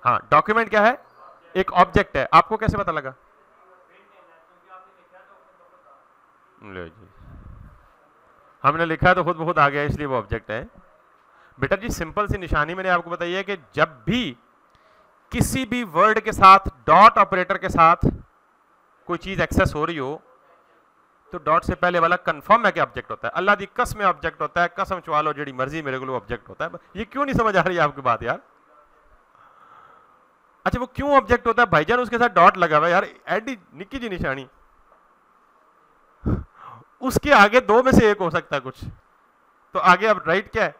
हाँ डॉक्यूमेंट क्या है? एक ऑब्जेक्ट है। आपको कैसे पता लगा? लो जी। हमने लिखा तो खुद बहुत आ गया, इसलिए वो ऑब्जेक्ट है। बेटा जी सिंपल सी निशानी मैंने आपको बताई है कि जब भी किसी भी वर्ड के साथ डॉट ऑपरेटर के साथ कोई चीज़ एक्सेस हो रही हो तो डॉट से पहले वाला कंफर्म है कि ऑब्जेक्ट होता है। अल्लाह दी कसम ऑब्जेक्ट होता है। कसम चुवालो जेडी मर्ज़ी मेरे को ऑब्जेक्ट होता है। ये क्यों नहीं समझ आ रही है आपकी बात, यार? अच्छा वो क्यों ऑब्जेक्ट होता है? भाईजान उसके साथ डॉट लगा हुआ यार। एडी निक्की जी निशानी। उसके आगे दो में से एक हो सकता है कुछ। तो आगे अब राइट क्या है?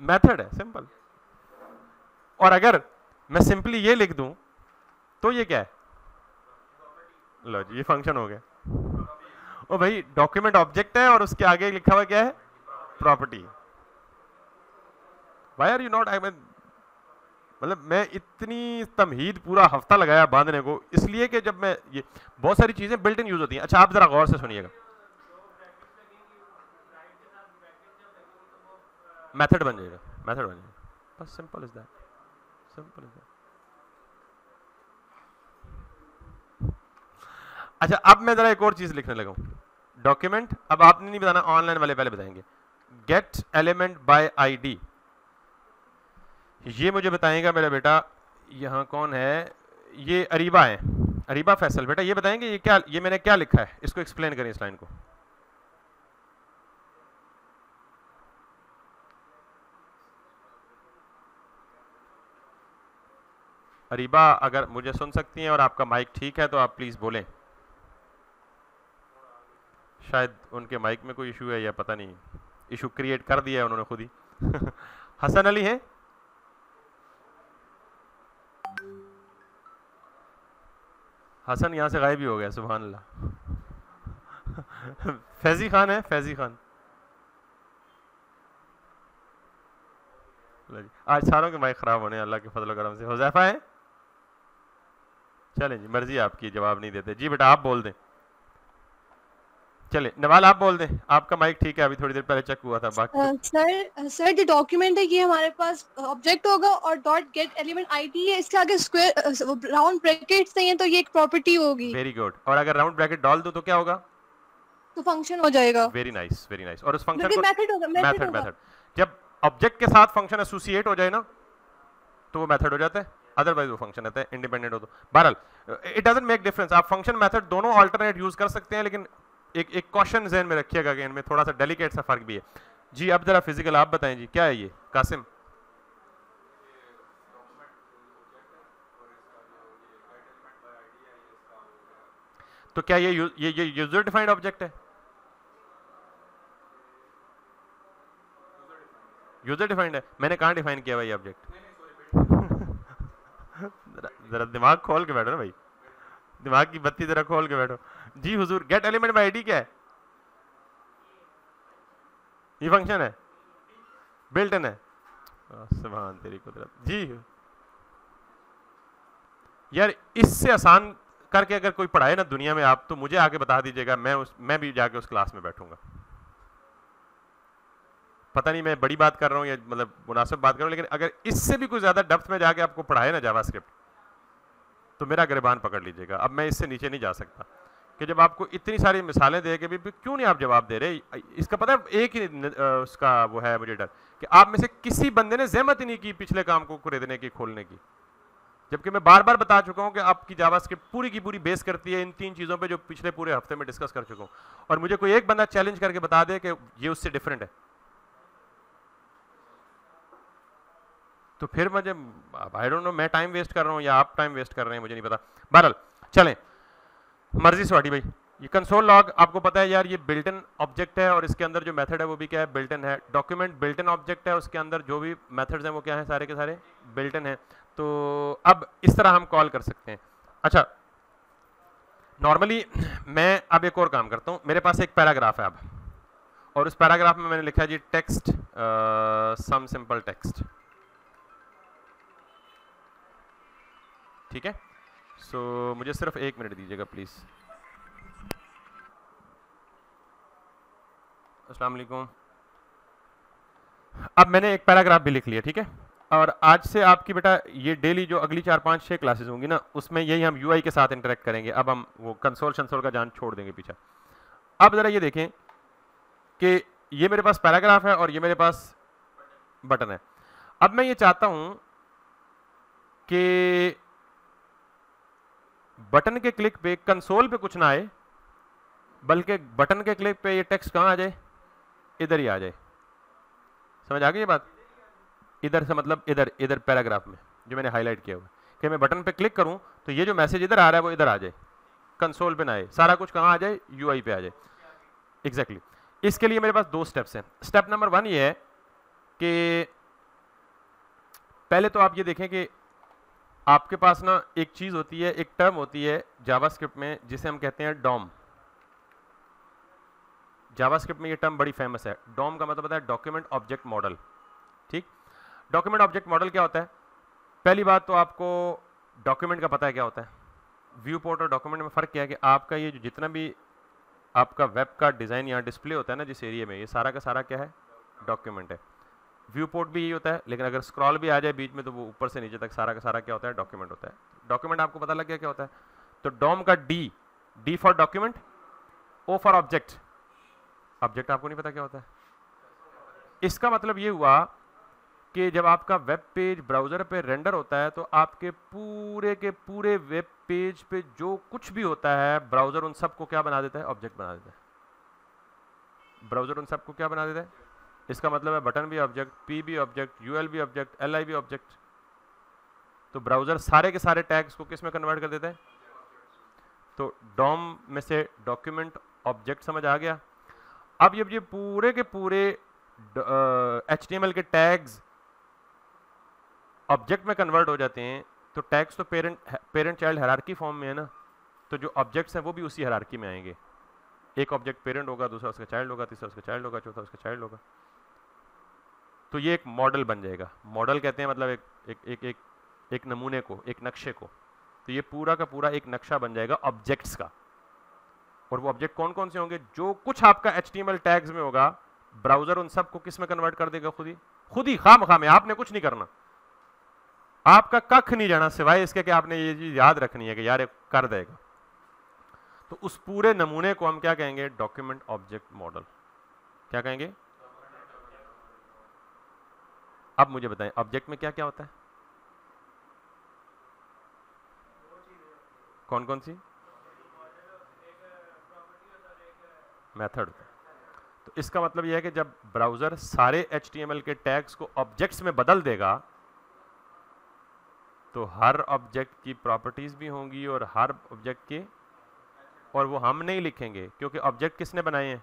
मेथड है सिंपल और अगर मैं सिंपली ये लिख दूँ तो ये क्या है? लो जी, ये फ़ंक्शन हो गया। ओ भाई डॉक्यूमेंट ऑब्जेक्ट है और उसके आगे लिखा हुआ क्या है? Property why are you not I mean मतलब मैं इतनी तमहीद पूरा हफ़्ता लगाया बांधने को, इसलिए कि जब मैं ये बहुत सारी चीज़ें बिल्ट इन यूज़ होती हैं। अच्छा आप ज़रा गौर से सुनिएगा। मेथड बन जाएगा मेथड बन जाएगा। बस simple is that simple is that अच्छा अब मैं ज़रा एक और चीज़ लिखने लगा डॉक्यूमेंट अब आपने नहीं बताना ऑनलाइन वाले पहले बताएँगे। गेट एलिमेंट बाय आईडी ये मुझे बताएगा मेरा बेटा, यहाँ कौन है? ये अरीबा है। अरीबा फैसल। बेटा, ये बताएँगे ये क्या, ये मैंने क्या लिखा है? इसको एक्सप्लेन करें इस लाइन को। अरीबा, अगर मुझे सुन सकती हैं और आपका माइक ठीक है तो आप प्लीज़ बोलें। शायद उनके माइक में कोई इशू है या पता नहीं। इशू क्रिएट कर दिया है उन्होंने खुद ही। हसन अली है? हसन यहाँ से गायब ही हो गया सुबह अल्लाह फैजी खान है, फैजी खान। आज सारों के माइक ख़राब होने अल्लाह के फजल करम से। हुजैफा है? चलें जी, मर्ज़ी आपकी, जवाब नहीं देते। जी बेटा, आप बोल दें। चले नवाल आप बोल दें। आपका माइक ठीक है अभी थोड़ी देर पहले चेक हुआ था बाकी सर सर जो डॉक्यूमेंट है ये हमारे पास ऑब्जेक्ट होगा और डॉट गेट एलिमेंट आईडी है इसके आगे स्क्वायर राउंड ब्रैकेट्स हैं तो ये एक प्रॉपर्टी होगी। वेरी गुड और अगर राउंड ब्रैकेट डाल दो तो क्या होगा? तो फ़ंक्शन हो जाएगा। वेरी नाइस वेरी नाइस और उस फ़ंक्शन को मेथड होगा मेथड मेथड जब ऑब्जेक्ट के साथ फ़ंक्शन एसोसिएट हो जाए ना तो वो मेथड हो जाता है। अदरवाइज़ वो फ़ंक्शन रहता है इंडिपेंडेंट हो तो। बहरहाल इट डजंट मेक डिफरेंस आप फ़ंक्शन मेथड दोनों अल्टरनेट यूज़ कर सकते हैं लेकिन एक एक क्वेश्चन जहन में रखिएगा कि इनमें थोड़ा सा डेलिकेट सा फ़र्क भी है। जी अब जरा फ़िज़िकल आप बताएँ जी, क्या है ये? कासिम। तो क्या ये ये ये यूज़र डिफाइंड ऑब्जेक्ट है? यूज़र डिफाइंड है। मैंने कहाँ डिफाइन किया भाई ऑब्जेक्ट जरा दिमाग खोल के बैठो ना भाई। दिमाग की बत्ती जरा खोल के बैठो। जी हुजूर गेट एलिमेंट बाय आईडी क्या है? ये फ़ंक्शन है? बिल्ट इन है। सुभान तेरी कुदरत। जी। यार, इससे आसान करके अगर कोई पढ़ाए ना दुनिया में आप तो मुझे आके बता दीजिएगा, मैं उस, मैं भी जाके उस क्लास में बैठूँगा। पता नहीं मैं बड़ी बात कर रहा हूँ या मतलब मुनासिब बात कर रहा हूँ, लेकिन अगर इससे भी कुछ ज़्यादा डेप्थ में जाके आपको पढ़ाए ना जावास्क्रिप्ट तो मेरा गिरबान पकड़ लीजिएगा। अब मैं इससे नीचे नहीं जा सकता। कि जब आपको इतनी सारी मिसालें दे के भी, भी क्यों नहीं आप जवाब दे रहे? इसका पता है एक ही उसका वो है मुझे डर कि आप में से किसी बंदे ने जहमत ही नहीं की पिछले काम को खरीदने की खोलने की। जबकि मैं बार बार बता चुका हूँ कि आपकी जावास्क्रिप्ट पूरी की पूरी बेस करती है इन तीन चीज़ों पे जो पिछले पूरे हफ़्ते में डिस्कस कर चुका हूँ। और मुझे कोई एक बंदा चैलेंज करके बता दे कि ये उससे डिफरेंट है। तो फिर मुझे आई डोंट नो मैं टाइम वेस्ट कर रहा हूँ या आप टाइम वेस्ट कर रहे हैं मुझे नहीं पता। बहरहाल चलें। मर्ज़ी सवाटी भाई। ये कंसोल लॉग आपको पता है यार, ये बिल्ट इन ऑब्जेक्ट है और इसके अंदर जो मेथड है वो भी क्या है? बिल्टन है। डॉक्यूमेंट बिल्टन ऑब्जेक्ट है, उसके अंदर जो भी मेथड्स हैं वो क्या है? सारे के सारे बिल्टन है। तो अब इस तरह हम कॉल कर सकते हैं। अच्छा नॉर्मली मैं अब एक और काम करता हूँ। मेरे पास एक पैराग्राफ है अब। और उस पैराग्राफ में मैंने लिखा है जी टेक्स्ट सम सिंपल टेक्स्ट ठीक है? सो so, मुझे सिर्फ़ एक मिनट दीजिएगा प्लीज़ अस्सलाम वालेकुम अब मैंने एक पैराग्राफ भी लिख लिया ठीक है? और आज से आपकी बेटा ये डेली जो अगली चार पाँच छः क्लासेस होंगी ना उसमें यही हम यूआई के साथ इंटरेक्ट करेंगे। अब हम वो कंसोल शंसोल का जान छोड़ देंगे पीछा। अब ज़रा ये देखें कि ये मेरे पास पैराग्राफ है और ये मेरे पास बटन है। अब मैं ये चाहता हूँ कि बटन के क्लिक पे कंसोल पे कुछ ना आए, बल्कि बटन के क्लिक पे ये टेक्स्ट कहाँ आ जाए? इधर ही आ जाए। समझ आ गई ये बात? इधर से मतलब इधर इधर पैराग्राफ में, जो मैंने हाईलाइट किया हुआ कि मैं बटन पे क्लिक करूँ तो ये जो मैसेज इधर आ रहा है, वो इधर आ जाए। कंसोल पे ना आए। सारा कुछ कहाँ आ जाए? यूआई पे आ जाए। Exactly exactly. इसके लिए मेरे पास दो स्टेप्स हैं। स्टेप नंबर वन ये है कि पहले तो आप ये देखें कि आपके पास ना एक चीज़ होती है, एक टर्म होती है जावास्क्रिप्ट में, जिसे हम कहते हैं डॉम। जावास्क्रिप्ट में ये टर्म बड़ी फ़ेमस है। डॉम का मतलब है डॉक्यूमेंट ऑब्जेक्ट मॉडल ठीक? डॉक्यूमेंट ऑब्जेक्ट मॉडल क्या होता है? पहली बात तो आपको डॉक्यूमेंट का पता है क्या होता है। व्यू पोर्ट और डॉक्यूमेंट में फ़र्क क्या है कि आपका ये जो जितना भी आपका वेब का डिज़ाइन यहाँ डिस्प्ले होता है ना, जिस एरिया में, ये सारा का सारा क्या है? डॉक्यूमेंट है। व्यू पोर्ट भी यही होता है, लेकिन अगर स्क्रॉल भी आ जाए बीच में तो वो ऊपर से नीचे तक सारा का सारा क्या होता है, डॉक्यूमेंट होता है। डॉक्यूमेंट आपको पता लग गया क्या होता है? तो डॉम का D D for document O for object object आपको नहीं पता क्या होता है? इसका मतलब ये हुआ कि जब आपका वेब पेज ब्राउज़र पे रेंडर होता है तो आपके पूरे के पूरे वेब पेज पे जो कुछ भी होता है ब्राउज़र उन सबको क्या बना देता है? ऑब्जेक्ट बना देता है। ब्राउज़र उन सबको क्या बना देता है? इसका मतलब है बटन भी ऑब्जेक्ट पी भी ऑब्जेक्ट यूएल भी ऑब्जेक्ट एलआई भी ऑब्जेक्ट तो ब्राउज़र सारे के सारे टैग्स को किसमें कन्वर्ट कर देता है? तो डॉम में से डॉक्यूमेंट ऑब्जेक्ट समझ आ गया। अब जब ये पूरे के पूरे एचटीएमएल के टैग्स ऑब्जेक्ट में कन्वर्ट हो जाते हैं तो टैग्स तो parent parent child hierarchy form में है ना? तो जो ऑब्जेक्ट्स हैं वो भी उसी हरारकी में आएँगे। एक ऑब्जेक्ट पेरेंट होगा, दूसरा उसका चाइल्ड होगा, तीसरा उसका चाइल्ड होगा, चौथा उसका चाइल्ड होगा। तो ये एक मॉडल बन जाएगा। मॉडल कहते हैं मतलब एक एक एक एक, एक नमूने को एक नक्शे को। तो ये पूरा का पूरा एक नक्शा बन जाएगा ऑब्जेक्ट्स का। और वो ऑब्जेक्ट कौन कौन से होंगे? जो कुछ आपका एच टैग्स में होगा ब्राउज़र उन सबको किसमें कन्वर्ट कर देगा खुद ही? खुद ही खाम खाम आपने कुछ नहीं करना। आपका कख नहीं जाना सिवाय इसके कि आपने ये चीज़ याद रखनी है कि यार कर देगा। तो उस पूरे नमूने को हम क्या कहेंगे? डॉक्यूमेंट ऑब्जेक्ट मॉडल क्या कहेंगे? अब मुझे बताएँ ऑब्जेक्ट में क्या क्या होता है? कौन कौन सी मेथड तो इसका मतलब यह है कि जब ब्राउज़र सारे एचटीएमएल के टैग्स को ऑब्जेक्ट्स में बदल देगा तो हर ऑब्जेक्ट की प्रॉपर्टीज़ भी होंगी और हर ऑब्जेक्ट के, और वो हम नहीं लिखेंगे, क्योंकि ऑब्जेक्ट किसने बनाए हैं?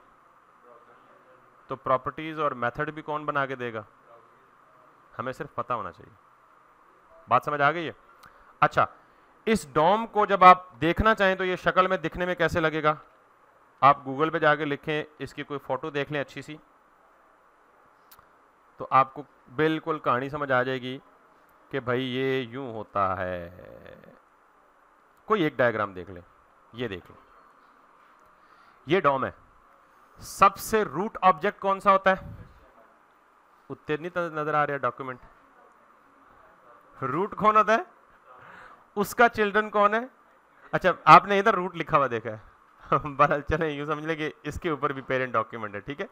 तो प्रॉपर्टीज़ और मेथड भी कौन बना के देगा? हमें सिर्फ़ पता होना चाहिए। बात समझ आ गई है? अच्छा इस डॉम को जब आप देखना चाहें तो ये शक्ल में दिखने में कैसे लगेगा? आप गूगल पे जाके लिखें, इसकी कोई फ़ोटो देख लें अच्छी सी। तो आपको बिल्कुल कहानी समझ आ जाएगी कि भाई ये यूँ होता है। कोई एक डायग्राम देख लें, ये देख लो। ये डॉम है। सबसे रूट ऑब्जेक्ट कौन सा होता है? उत्तर नहीं नज़र आ रहा डॉक्यूमेंट रूट कौन होता है? उसका चिल्ड्रन कौन है? अच्छा आपने इधर रूट लिखा हुआ देखा है। बहरहाल, चले, यूँ समझ ले कि इसके ऊपर भी पेरेंट डॉक्यूमेंट है, ठीक है?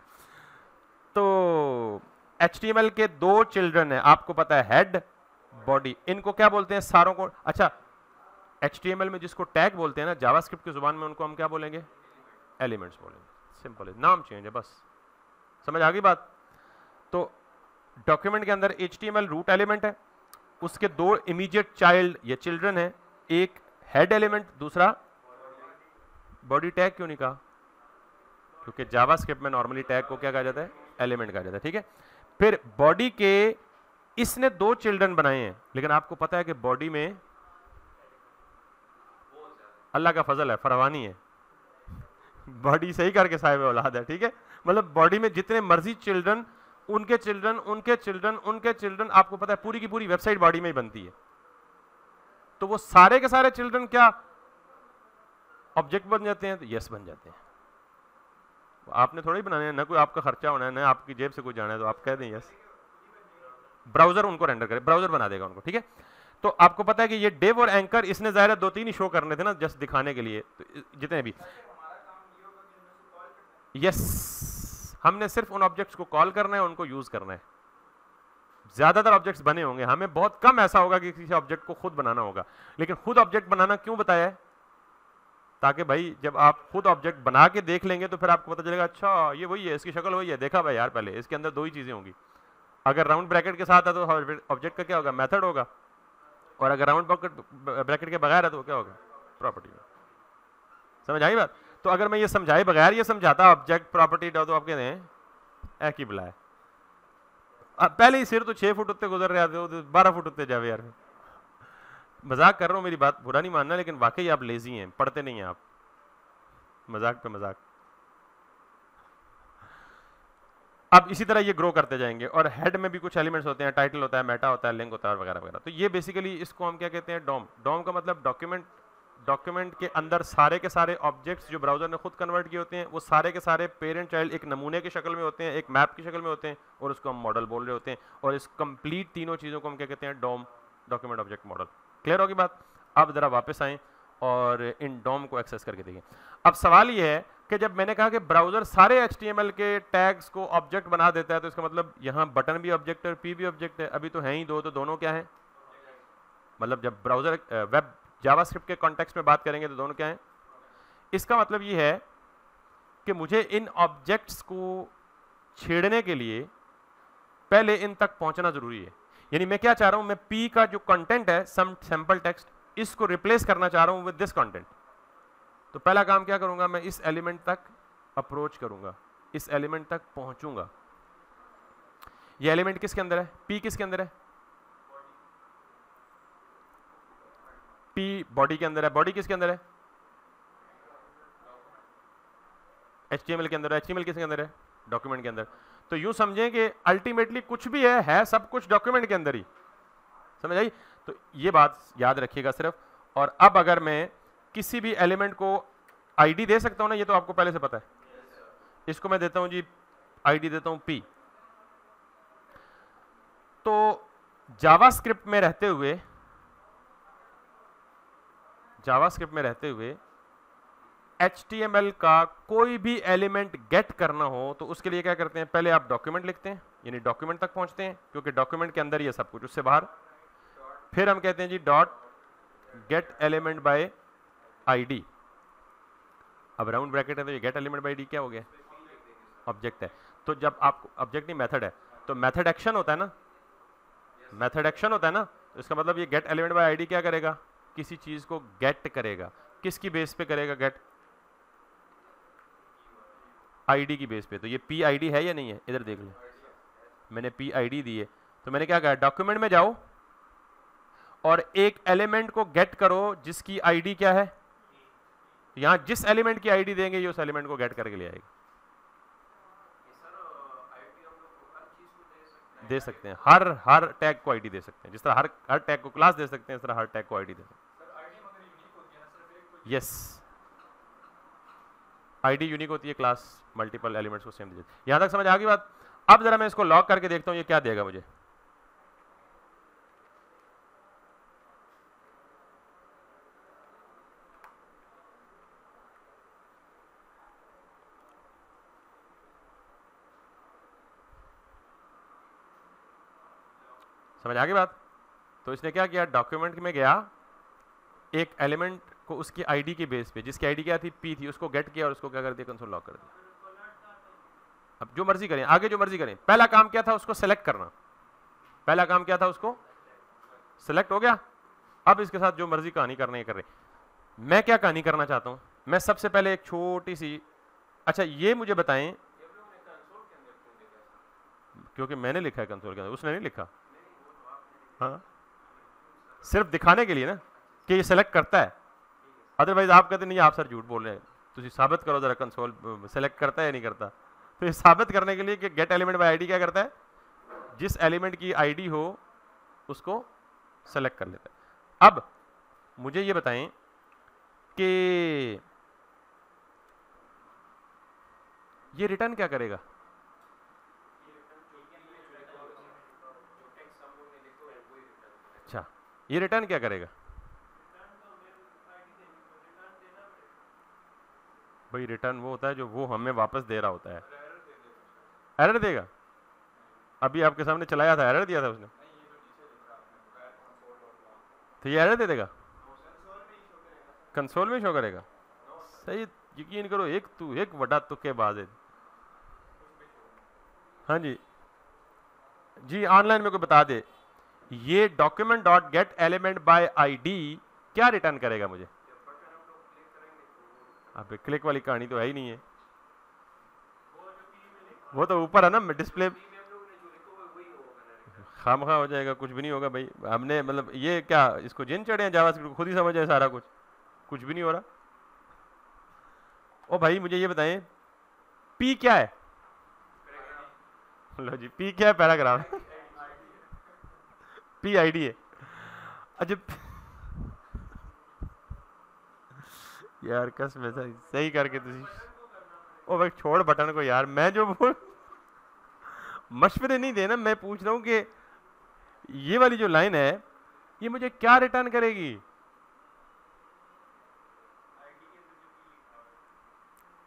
तो एच के दो चिल्ड्रन है, आपको पता है हेड बॉडी इनको क्या बोलते हैं? सारों को अच्छा एचटीएमएल में जिसको टैग बोलते हैं ना जावास्क्रिप्ट की ज़ुबान में उनको हम क्या बोलेंगे? एलिमेंट्स बोलेंगे। सिंपल है, नाम चेंज है, बस। समझ आ गई बात? तो डॉक्यूमेंट के अंदर एचटीएमएल रूट एलिमेंट है, उसके दो इमीडिएट चाइल्ड या चिल्ड्रन है, एक हेड एलिमेंट दूसरा बॉडी टैग क्यों नहीं कहा? क्योंकि जावास्क्रिप्ट में नॉर्मली टैग को क्या कहा जाता है? एलिमेंट कहा जाता है, ठीक है? फिर बॉडी के इसने दो चिल्ड्रन बनाए हैं, लेकिन आपको पता है कि बॉडी में अल्लाह का फजल है फरवानी है। बॉडी सही करके साहिब औलाद है, ठीक है? मतलब बॉडी में जितने मर्ज़ी चिल्ड्रन उनके चिल्ड्रन उनके चिल्ड्रन उनके चिल्ड्रन, आपको पता है पूरी की पूरी वेबसाइट बॉडी में ही बनती है। तो वो सारे के सारे चिल्ड्रन क्या ऑब्जेक्ट बन जाते हैं? तो यस बन जाते हैं। आपने थोड़ा ही बनाने हैं, ना कोई आपका खर्चा होना है, ना आपकी जेब से कुछ जाना है तो आप कह दें यस ब्राउज़र उनको रेंडर करे ब्राउज़र बना देगा उनको, ठीक है? तो आपको पता है कि ये डेव और एंकर इसने ज़ाहिर दो तीन ही शो करने थे ना जस्ट दिखाने के लिए तो जितने भी। यस हमने सिर्फ़ उन ऑब्जेक्ट्स को कॉल करना है, उनको यूज़ करना है। ज़्यादातर ऑब्जेक्ट्स बने होंगे। हमें बहुत कम ऐसा होगा कि किसी ऑब्जेक्ट को खुद बनाना होगा। लेकिन खुद ऑब्जेक्ट बनाना क्यों बताया है? ताकि भाई, जब आप खुद ऑब्जेक्ट बना के देख लेंगे तो फिर आपको पता चलेगा अच्छा ये वही है, इसकी शक्ल वही है। देखा भाई यार पहले, इसके अंदर दो ही चीज़ें होंगी। अगर राउंड ब्रैकेट के साथ है तो ऑब्जेक्ट का क्या होगा? मेथड होगा। और अगर राउंड ब्रैकेट के बगैर है तो क्या होगा? प्रॉपर्टी समझ आई बात? तो अगर मैं ये समझाए बगैर ये समझाता ऑब्जेक्ट प्रॉपर्टी डॉ तो आप कहते हैं ही। बुलाए पहले ही सिर तो छह फुट उत्ते गुजर रहे थे तो बारह फुट उत्ते जावे यार। मज़ाक कर रहा हूँ, मेरी बात बुरा नहीं मानना, लेकिन वाकई आप लेजी हैं, पढ़ते नहीं हैं आप। मज़ाक पे मज़ाक। अब इसी तरह ये ग्रो करते जाएँगे, और हेड में भी कुछ एलिमेंट्स होते हैं टाइटल होता है मेटा होता है लिंक होता है वगैरह वगैरह। तो ये बेसिकली इसको हम क्या कहते हैं डॉम डॉम का मतलब डॉक्यूमेंट डॉक्यूमेंट के अंदर सारे के सारे ऑब्जेक्ट्स जो ब्राउज़र ने खुद कन्वर्ट किए होते हैं, वो सारे के सारे पेरेंट चाइल्ड एक नमूने की शक्ल में होते हैं, एक मैप की शक्ल में होते हैं और उसको हम मॉडल बोल रहे होते हैं। और इस कंप्लीट तीनों चीज़ों को हम क्या कहते हैं DOM document object model clear होगी बात? अब ज़रा वापस आएँ और इन डॉम को एक्सेस करके देखें। अब सवाल ये है कि जब मैंने कहा कि ब्राउज़र सारे एचटीएमएल के टैग्स को ऑब्जेक्ट बना देता है तो इसका मतलब यहाँ बटन भी ऑब्जेक्ट है पी भी ऑब्जेक्ट है। अभी तो है ही दो तो दोनों क्या है? मतलब जब ब्राउज़र वेब जावास्क्रिप्ट के कॉन्टेक्स्ट में बात करेंगे तो दोनों क्या है? इसका मतलब ये है कि मुझे इन ऑब्जेक्ट्स को छेड़ने के लिए पहले इन तक पहुँचना ज़रूरी है। यानी मैं क्या चाह रहा हूँ, मैं पी का जो कंटेंट है सम सैंपल टेक्स्ट इसको रिप्लेस करना चाह रहा हूँ विद दिस कंटेंट तो पहला काम क्या करूँगा, मैं इस एलिमेंट तक अप्रोच करूँगा, इस एलिमेंट तक पहुंचूँगा। ये एलिमेंट किसके अंदर है? पी किसके अंदर है? पी बॉडी के अंदर है। बॉडी किसके अंदर है? एच के अंदर है। एचटीएमएल किसके अंदर है? डॉक्यूमेंट के अंदर। तो यूँ समझें कि अल्टीमेटली कुछ भी है है सब कुछ डॉक्यूमेंट के अंदर ही। समझ आई? तो ये बात याद रखिएगा सिर्फ़। और अब अगर मैं किसी भी एलिमेंट को आईडी दे सकता हूँ ना, ये तो आपको पहले से पता है। इसको मैं देता हूँ जी आईडी देता हूँ पी तो जावास्क्रिप्ट में रहते हुए जावास्क्रिप्ट में रहते हुए एचटीएमएल का कोई भी एलिमेंट गेट करना हो तो उसके लिए क्या करते हैं? पहले आप डॉक्यूमेंट लिखते हैं, यानी डॉक्यूमेंट तक पहुँचते हैं, क्योंकि डॉक्यूमेंट के अंदर ही है सब कुछ, उससे बाहर। फिर हम कहते हैं जी, dot get element by ID. अब राउंड ब्रैकेट है तो ये गेट एलिमेंट बाय आईडी क्या हो गया? ऑब्जेक्ट है। तो जब आप, ऑब्जेक्ट नहीं, मेथड है। तो मेथड एक्शन होता है ना? मेथड एक्शन होता है ना? तो इसका मतलब ये गेट एलिमेंट बाय आईडी क्या करेगा? किसी चीज़ को गेट करेगा। किसकी बेस पे करेगा गेट आईडी की बेस पे। तो ये पी आईडी है या नहीं है? इधर देख लो। मैंने पी आईडी दी है। तो मैंने क्या कहा? डॉक्यूमेंट में जाओ और एक एलिमेंट को गेट करो जिसकी आईडी क्या है? यहाँ जिस एलिमेंट की आईडी देंगे, ये उस एलिमेंट को गेट करके ले आएगा। दे सकते हैं। हर हर टैग को आईडी दे सकते हैं। जिस तरह हर हर टैग को क्लास दे सकते हैं, इस तरह हर टैग को आईडी दे सकते हैं। यस आईडी यूनिक होती है क्लास मल्टीपल एलिमेंट्स को सेम दे यहाँ तक समझ आ गई बात? अब जरा मैं इसको लॉक करके देखता हूँ, ये क्या देगा मुझे? समझ आ गई बात? तो इसने क्या किया? डॉक्यूमेंट में गया, एक एलिमेंट को उसकी आईडी के बेस पे, जिसकी आईडी क्या थी? पी थी। उसको गेट किया और उसको क्या कर दिया? कंसोल लॉक कर दिया। अब जो मर्ज़ी करें, आगे जो मर्ज़ी करें। पहला काम क्या था? उसको सेलेक्ट करना। पहला काम क्या था उसको? सेलेक्ट हो गया। अब इसके साथ जो मर्ज़ी कहानी करनी कर रहे मैं क्या कहानी करना चाहता हूँ? मैं सबसे पहले एक छोटी सी अच्छा ये मुझे बताएँ। क्योंकि मैंने लिखा है कंसोल के अंदर। उसने नहीं लिखा। हाँ? सिर्फ़ दिखाने के लिए ना? कि ये सेलेक्ट करता है। अदरवाइज़ आप कहते नहीं, आप सर झूठ बोल रहे हैं। तुम साबित करो जरा कंसोल सेलेक्ट करता है या नहीं करता? तो ये साबित करने के लिए कि गेट एलिमेंट बाय आईडी क्या करता है? जिस एलिमेंट की आईडी हो, उसको सेलेक्ट कर लेता है। अब, मुझे ये बताएँ कि ये रिटर्न क्या करेगा? अच्छा ये रिटर्न क्या करेगा? भाई रिटर्न वो होता है जो वो हमें वापस दे रहा होता है। एरर देगा। अभी आपके सामने चलाया था एरर दिया था उसने। तो ये एरर दे देगा। कंसोल में शो करेगा। सही, यकीन करो, एक तू, एक बड़ा तुक्के बाज है। हाँ जी। जी ऑनलाइन में कोई बता दे। ये document dot get element by ID क्या रिटर्न करेगा मुझे? अब क्लिक वाली कहानी तो है ही नहीं है। वो तो ऊपर है ना डिस्प्ले खाम खा हो जाएगा, कुछ भी नहीं होगा भाई। हमने मतलब ये क्या, इसको जिन चढ़े हैं जावा खुद ही समझ है सारा कुछ। कुछ भी नहीं हो रहा। ओ भाई, मुझे ये बताएँ पी क्या है? लो जी पी क्या है? पैराग्राफ। पी आईडी है। अच्छा यार कस में सही करके तुझी ओ भाई, छोड़ बटन को यार, मैं जो बोल मशवरे नहीं देना मैं पूछ रहा हूँ कि ये वाली जो लाइन है, ये मुझे क्या रिटर्न करेगी?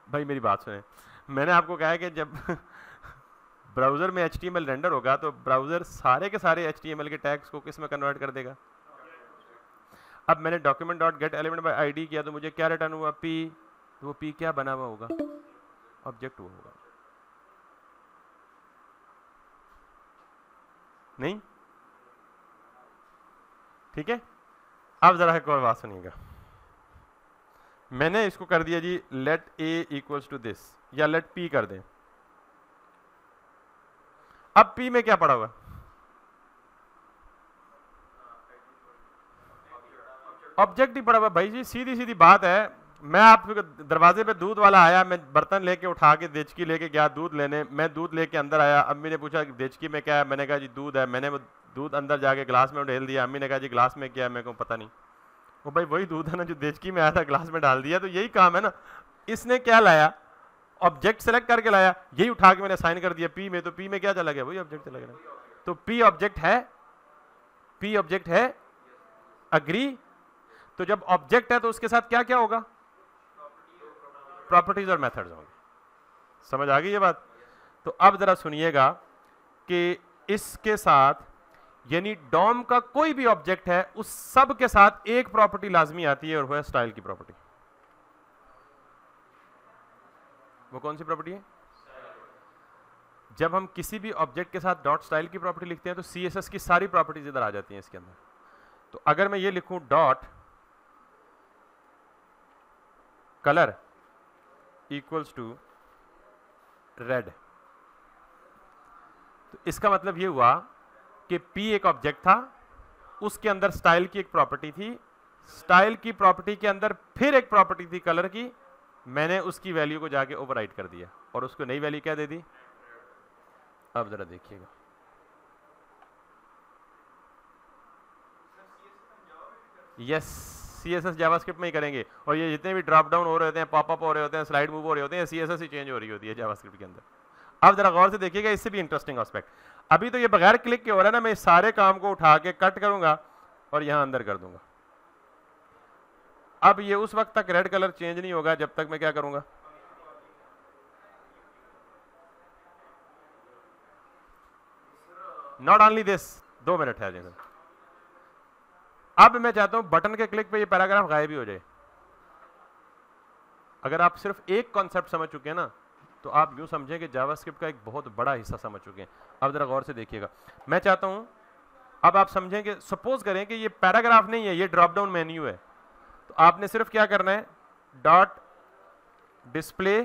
भाई, मेरी बात सुने। मैंने आपको कहा है कि जब ब्राउज़र में एचटीएमएल रेंडर होगा तो ब्राउज़र सारे के सारे एचटीएमएल के टैग्स को किसमें कन्वर्ट कर देगा? अब मैंने document dot get element by ID किया तो मुझे क्या रिटर्न हुआ? पी तो वो पी क्या बना हुआ होगा? ऑब्जेक्ट हुआ होगा। नहीं? ठीक है? अब जरा एक और बात सुनिएगा। मैंने इसको कर दिया जी let A equals to this या लेट पी कर दें। अब पी में क्या पड़ा हुआ? ऑब्जेक्ट ही पड़ा हुआ भाई जी सीधी सीधी बात है। मैं आप दरवाजे पे दूध वाला आया, मैं बर्तन लेके उठा के, देचकी लेके गया दूध लेने। मैं दूध लेके अंदर आया। अम्मी ने पूछा, देचकी में क्या है? मैंने कहा, जी, दूध है। मैंने वो दूध अंदर जाके ग्लास में ढेल दिया। अम्मी ने कहा, जी, ग्लास में क्या है? मेरे को पता नहीं। वो भाई, वही दूध है ना जो देचकी में आया था, ग्लास में डाल दिया। तो यही काम है ना। इसने क्या लाया? ऑब्जेक्ट सेलेक्ट करके लाया। यही उठा के मैंने साइन कर दिया। पी में तो पी में क्या चला गया? वही ऑब्जेक्ट चला गया तो पी ऑब्जेक्ट है पी ऑब्जेक्ट है अग्री तो जब ऑब्जेक्ट है तो उसके साथ क्या क्या होगा? प्रॉपर्टीज़ और मेथड्स होंगे। समझ आ गई ये बात? तो अब जरा सुनिएगा कि इसके साथ, यानी डॉम का कोई भी ऑब्जेक्ट है, उस सब के साथ एक प्रॉपर्टी लाजमी आती है और वो है स्टाइल की प्रॉपर्टी वो कौन सी प्रॉपर्टी है? जब हम किसी भी ऑब्जेक्ट के साथ डॉट स्टाइल की प्रॉपर्टी लिखते हैं तो सीएसएस की सारी प्रॉपर्टीज़ इधर आ जाती हैं इसके अंदर। तो अगर मैं ये लिखूं dot colour equals to red तो इसका मतलब ये हुआ कि P एक ऑब्जेक्ट था, उसके अंदर स्टाइल की एक प्रॉपर्टी थी स्टाइल की प्रॉपर्टी के अंदर फिर एक प्रॉपर्टी थी कलर की, मैंने उसकी वैल्यू को जाके ओवरराइट कर दिया और उसको नई वैल्यू क्या दे दी? अब जरा देखिएगा। Yes C S S JavaScript में ही करेंगे। और ये जितने भी ड्रॉप डाउन हो रहे होते हैं पॉपअप हो रहे होते हैं स्लाइड मूव हो रहे होते हैं सी एस एस ही चेंज हो रही होती है जावास्क्रिप्ट के अंदर। अब जरा गौर से देखिएगा, इससे भी इंटरेस्टिंग आस्पेक्ट अभी तो ये बगैर क्लिक के हो रहा है ना, मैं इस सारे काम को उठा के कट करूँगा और यहाँ अंदर कर दूँगा। अब ये उस वक्त तक रेड कलर चेंज नहीं होगा, जब तक मैं क्या करूँगा? नॉट ओनली दिस दो मिनट है, जी सर। अब मैं चाहता हूँ बटन के क्लिक पे ये पैराग्राफ गायब ही हो जाए। अगर आप सिर्फ़ एक कॉन्सेप्ट समझ चुके हैं ना तो आप यूँ समझें कि जावास्क्रिप्ट का एक बहुत बड़ा हिस्सा समझ चुके हैं। अब जरा गौर से देखिएगा। मैं चाहता हूँ, अब आप समझें कि सपोज़ करें कि ये पैराग्राफ नहीं है, ये ड्रॉप डाउन मेन्यू है। तो आपने सिर्फ़ क्या करना है? डॉट डिस्प्ले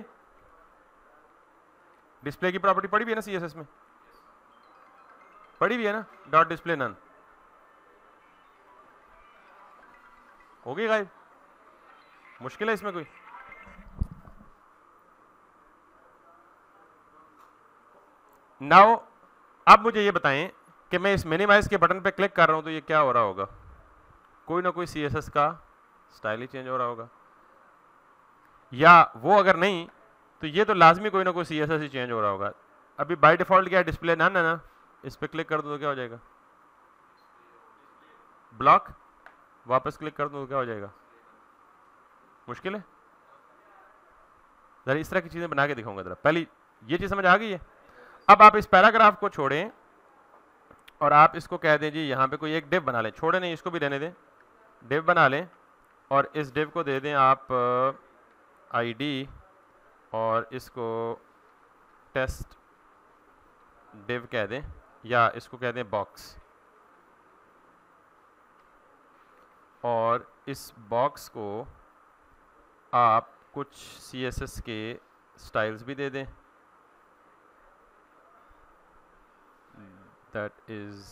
डिस्प्ले की प्रॉपर्टी पड़ी भी है ना सीएसएस में? पड़ी भी है ना? डॉट डिस्प्ले नन होगी गायब? मुश्किल है इसमें कोई? नाउ अब मुझे ये बताएँ कि मैं इस मिनिमाइज के बटन पे क्लिक कर रहा हूँ तो ये क्या हो रहा होगा? कोई ना कोई सीएसएस का स्टाइल ही चेंज हो रहा होगा। या वो अगर नहीं तो ये तो लाजमी कोई ना कोई सीएसएस ही चेंज हो रहा होगा। अभी बाय डिफ़ॉल्ट क्या डिस्प्ले ना ना ना, इस पर क्लिक कर दो तो क्या हो जाएगा? ब्लॉक वापस क्लिक कर दो तो क्या हो जाएगा? मुश्किल है? जरा इस तरह की चीज़ें बना के दिखाऊँगा जरा। पहली, ये चीज़ समझ आ गई है? अब आप इस पैराग्राफ को छोड़ें और आप इसको कह दें, जी यहाँ पे कोई एक डिव बना लें। छोड़े नहीं, इसको भी रहने दें। डिव बना लें और इस डिव को दे दें आप आईडी और इसको टेस्ट डिव कह दें या इसको कह दें बॉक्स। और इस बॉक्स को आप कुछ सी एस एस के स्टाइल्स भी दे दें। दैट इज़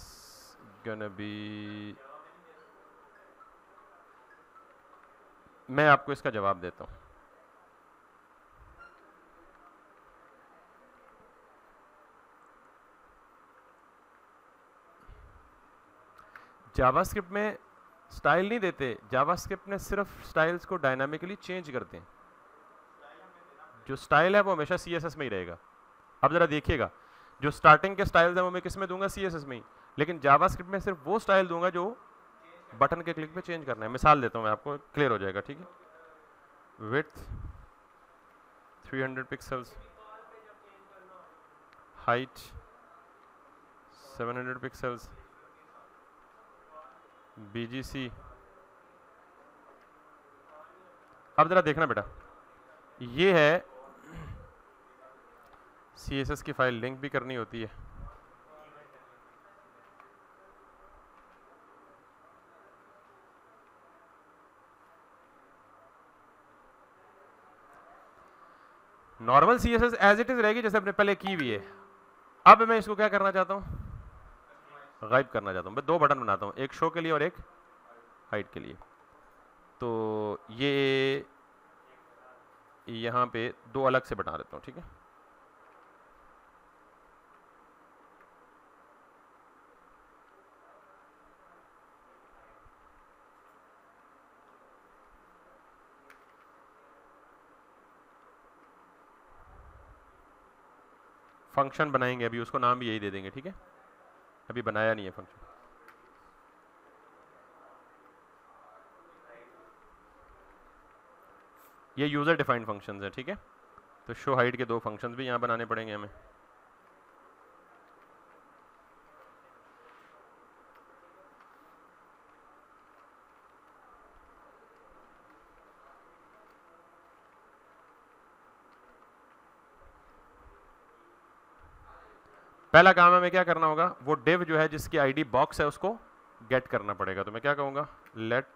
gonna बी मैं आपको इसका जवाब देता हूँ। जावास्क्रिप्ट में स्टाइल नहीं देते। जावास्क्रिप्ट में सिर्फ़ स्टाइल्स को डायनामिकली चेंज करते हैं। जो स्टाइल है वो हमेशा सीएसएस में ही रहेगा। अब ज़रा देखिएगा। जो स्टार्टिंग के स्टाइल्स हैं वो मैं किसमें दूँगा? सीएसएस में ही। लेकिन जावास्क्रिप्ट में सिर्फ़ वो स्टाइल दूँगा जो बटन के क्लिक पे चेंज करना है। मिसाल देता हूँ मैं आपको, क्लियर हो जाएगा, ठीक है? Width 300 pixels height 700 pixels BGC अब ज़रा देखना बेटा। ये है सीएसएस की फ़ाइल लिंक भी करनी होती है। Normal C S S as it is रहेगी, जैसे अपने पहले की हुई है। अब मैं इसको क्या करना चाहता हूँ? गाइब करना चाहता हूँ। मैं दो बटन बनाता हूँ, एक शो के लिए और एक हाइट के लिए। तो ये यहाँ पे दो अलग से बना देता हूँ, ठीक है? फ़ंक्शन बनाएँगे अभी, उसको नाम भी यही दे देंगे, ठीक है? अभी बनाया नहीं है फ़ंक्शन ये यूज़र डिफाइंड फ़ंक्शंस है, ठीक है? तो शो हाइट के दो फ़ंक्शंस भी यहाँ बनाने पड़ेंगे हमें। पहला काम हमें क्या करना होगा? वो डिव जो है, जिसकी आईडी बॉक्स है, उसको गेट करना पड़ेगा। तो मैं क्या कहूँगा? Let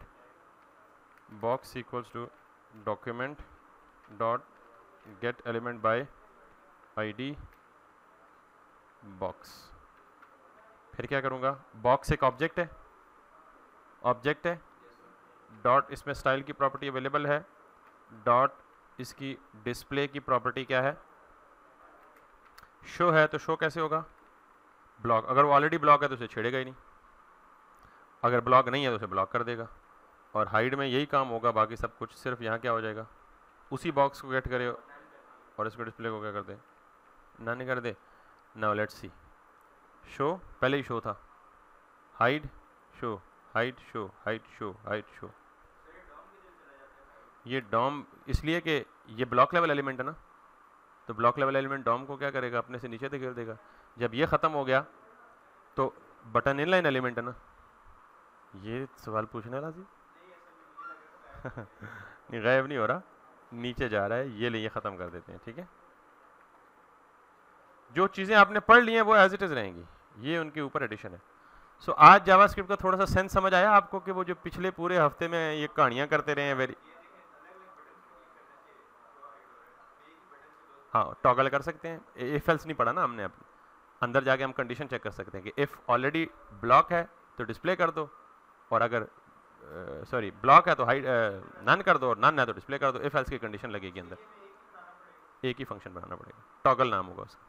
box equals to document dot get element by ID box फिर क्या करूँगा? बॉक्स एक ऑब्जेक्ट है। ऑब्जेक्ट है। डॉट इसमें स्टाइल की प्रॉपर्टी अवेलेबल है। डॉट इसकी डिस्प्ले की प्रॉपर्टी क्या है? शो है तो शो कैसे होगा? ब्लॉक अगर वो ऑलरेडी ब्लॉक है तो उसे छेड़ेगा ही नहीं। अगर ब्लॉक नहीं है तो उसे ब्लॉक कर देगा। और हाइड में यही काम होगा, बाकी सब कुछ सिर्फ़ यहाँ क्या हो जाएगा? उसी बॉक्स को गेट करे और इसको डिस्प्ले को क्या कर दे? ना नहीं कर दे। ना लेट सी शो पहले ही शो था। Hide show hide show hide show hide show ये डॉम इसलिए कि ये ब्लॉक लेवल एलिमेंट है ना? तो ब्लॉक लेवल एलिमेंट डॉम को क्या करेगा? अपने से नीचे धकेल देगा। जब ये ख़त्म हो गया तो बटन इन लाइन एलिमेंट है ना? ये सवाल पूछने वाला जी? नहीं गायब नहीं हो रहा। नीचे जा रहा है ये लिए ख़त्म कर देते हैं ठीक है? जो चीज़ें आपने पढ़ ली हैं वो एज इट इज़ रहेंगी। ये उनके ऊपर एडिशन है। सो so, आज जावास्क्रिप्ट का थोड़ा सा सेंस समझ आया आपको कि वो जो पिछले पूरे हफ़्ते में ये कहानियाँ करते रहे हैं वेरी हाँ टॉगल कर सकते हैं। इफ़ एल्स नहीं पढ़ा ना हमने अब अंदर जाके हम कंडीशन चेक कर सकते हैं कि इफ़ ऑलरेडी ब्लॉक है तो डिस्प्ले कर दो। और अगर सॉरी ब्लॉक है तो हाइड नन कर दो और नन है तो डिस्प्ले कर दो। इफ़ एल्स की कंडीशन लगेगी अंदर। एक ही फ़ंक्शन बनाना पड़ेगा। टॉगल नाम होगा उसका।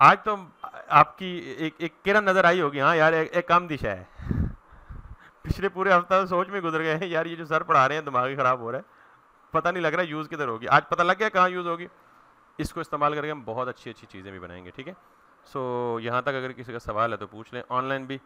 आज तो आपकी एक एक किरण नज़र आई होगी हाँ यार एक, एक कम दिशा है। पिछले पूरे हफ़्ता तो सोच में गुजर गए हैं यार ये जो सर पढ़ा रहे हैं दिमाग ही खराब हो रहा है। पता नहीं लग रहा यूज़ किधर होगी। आज पता लग गया कहाँ यूज़ होगी। इसको इस्तेमाल करके हम बहुत अच्छी अच्छी चीज़ें भी बनाएँगे, ठीक है? सो यहाँ तक अगर किसी का सवाल है तो पूछ लें। ऑनलाइन भी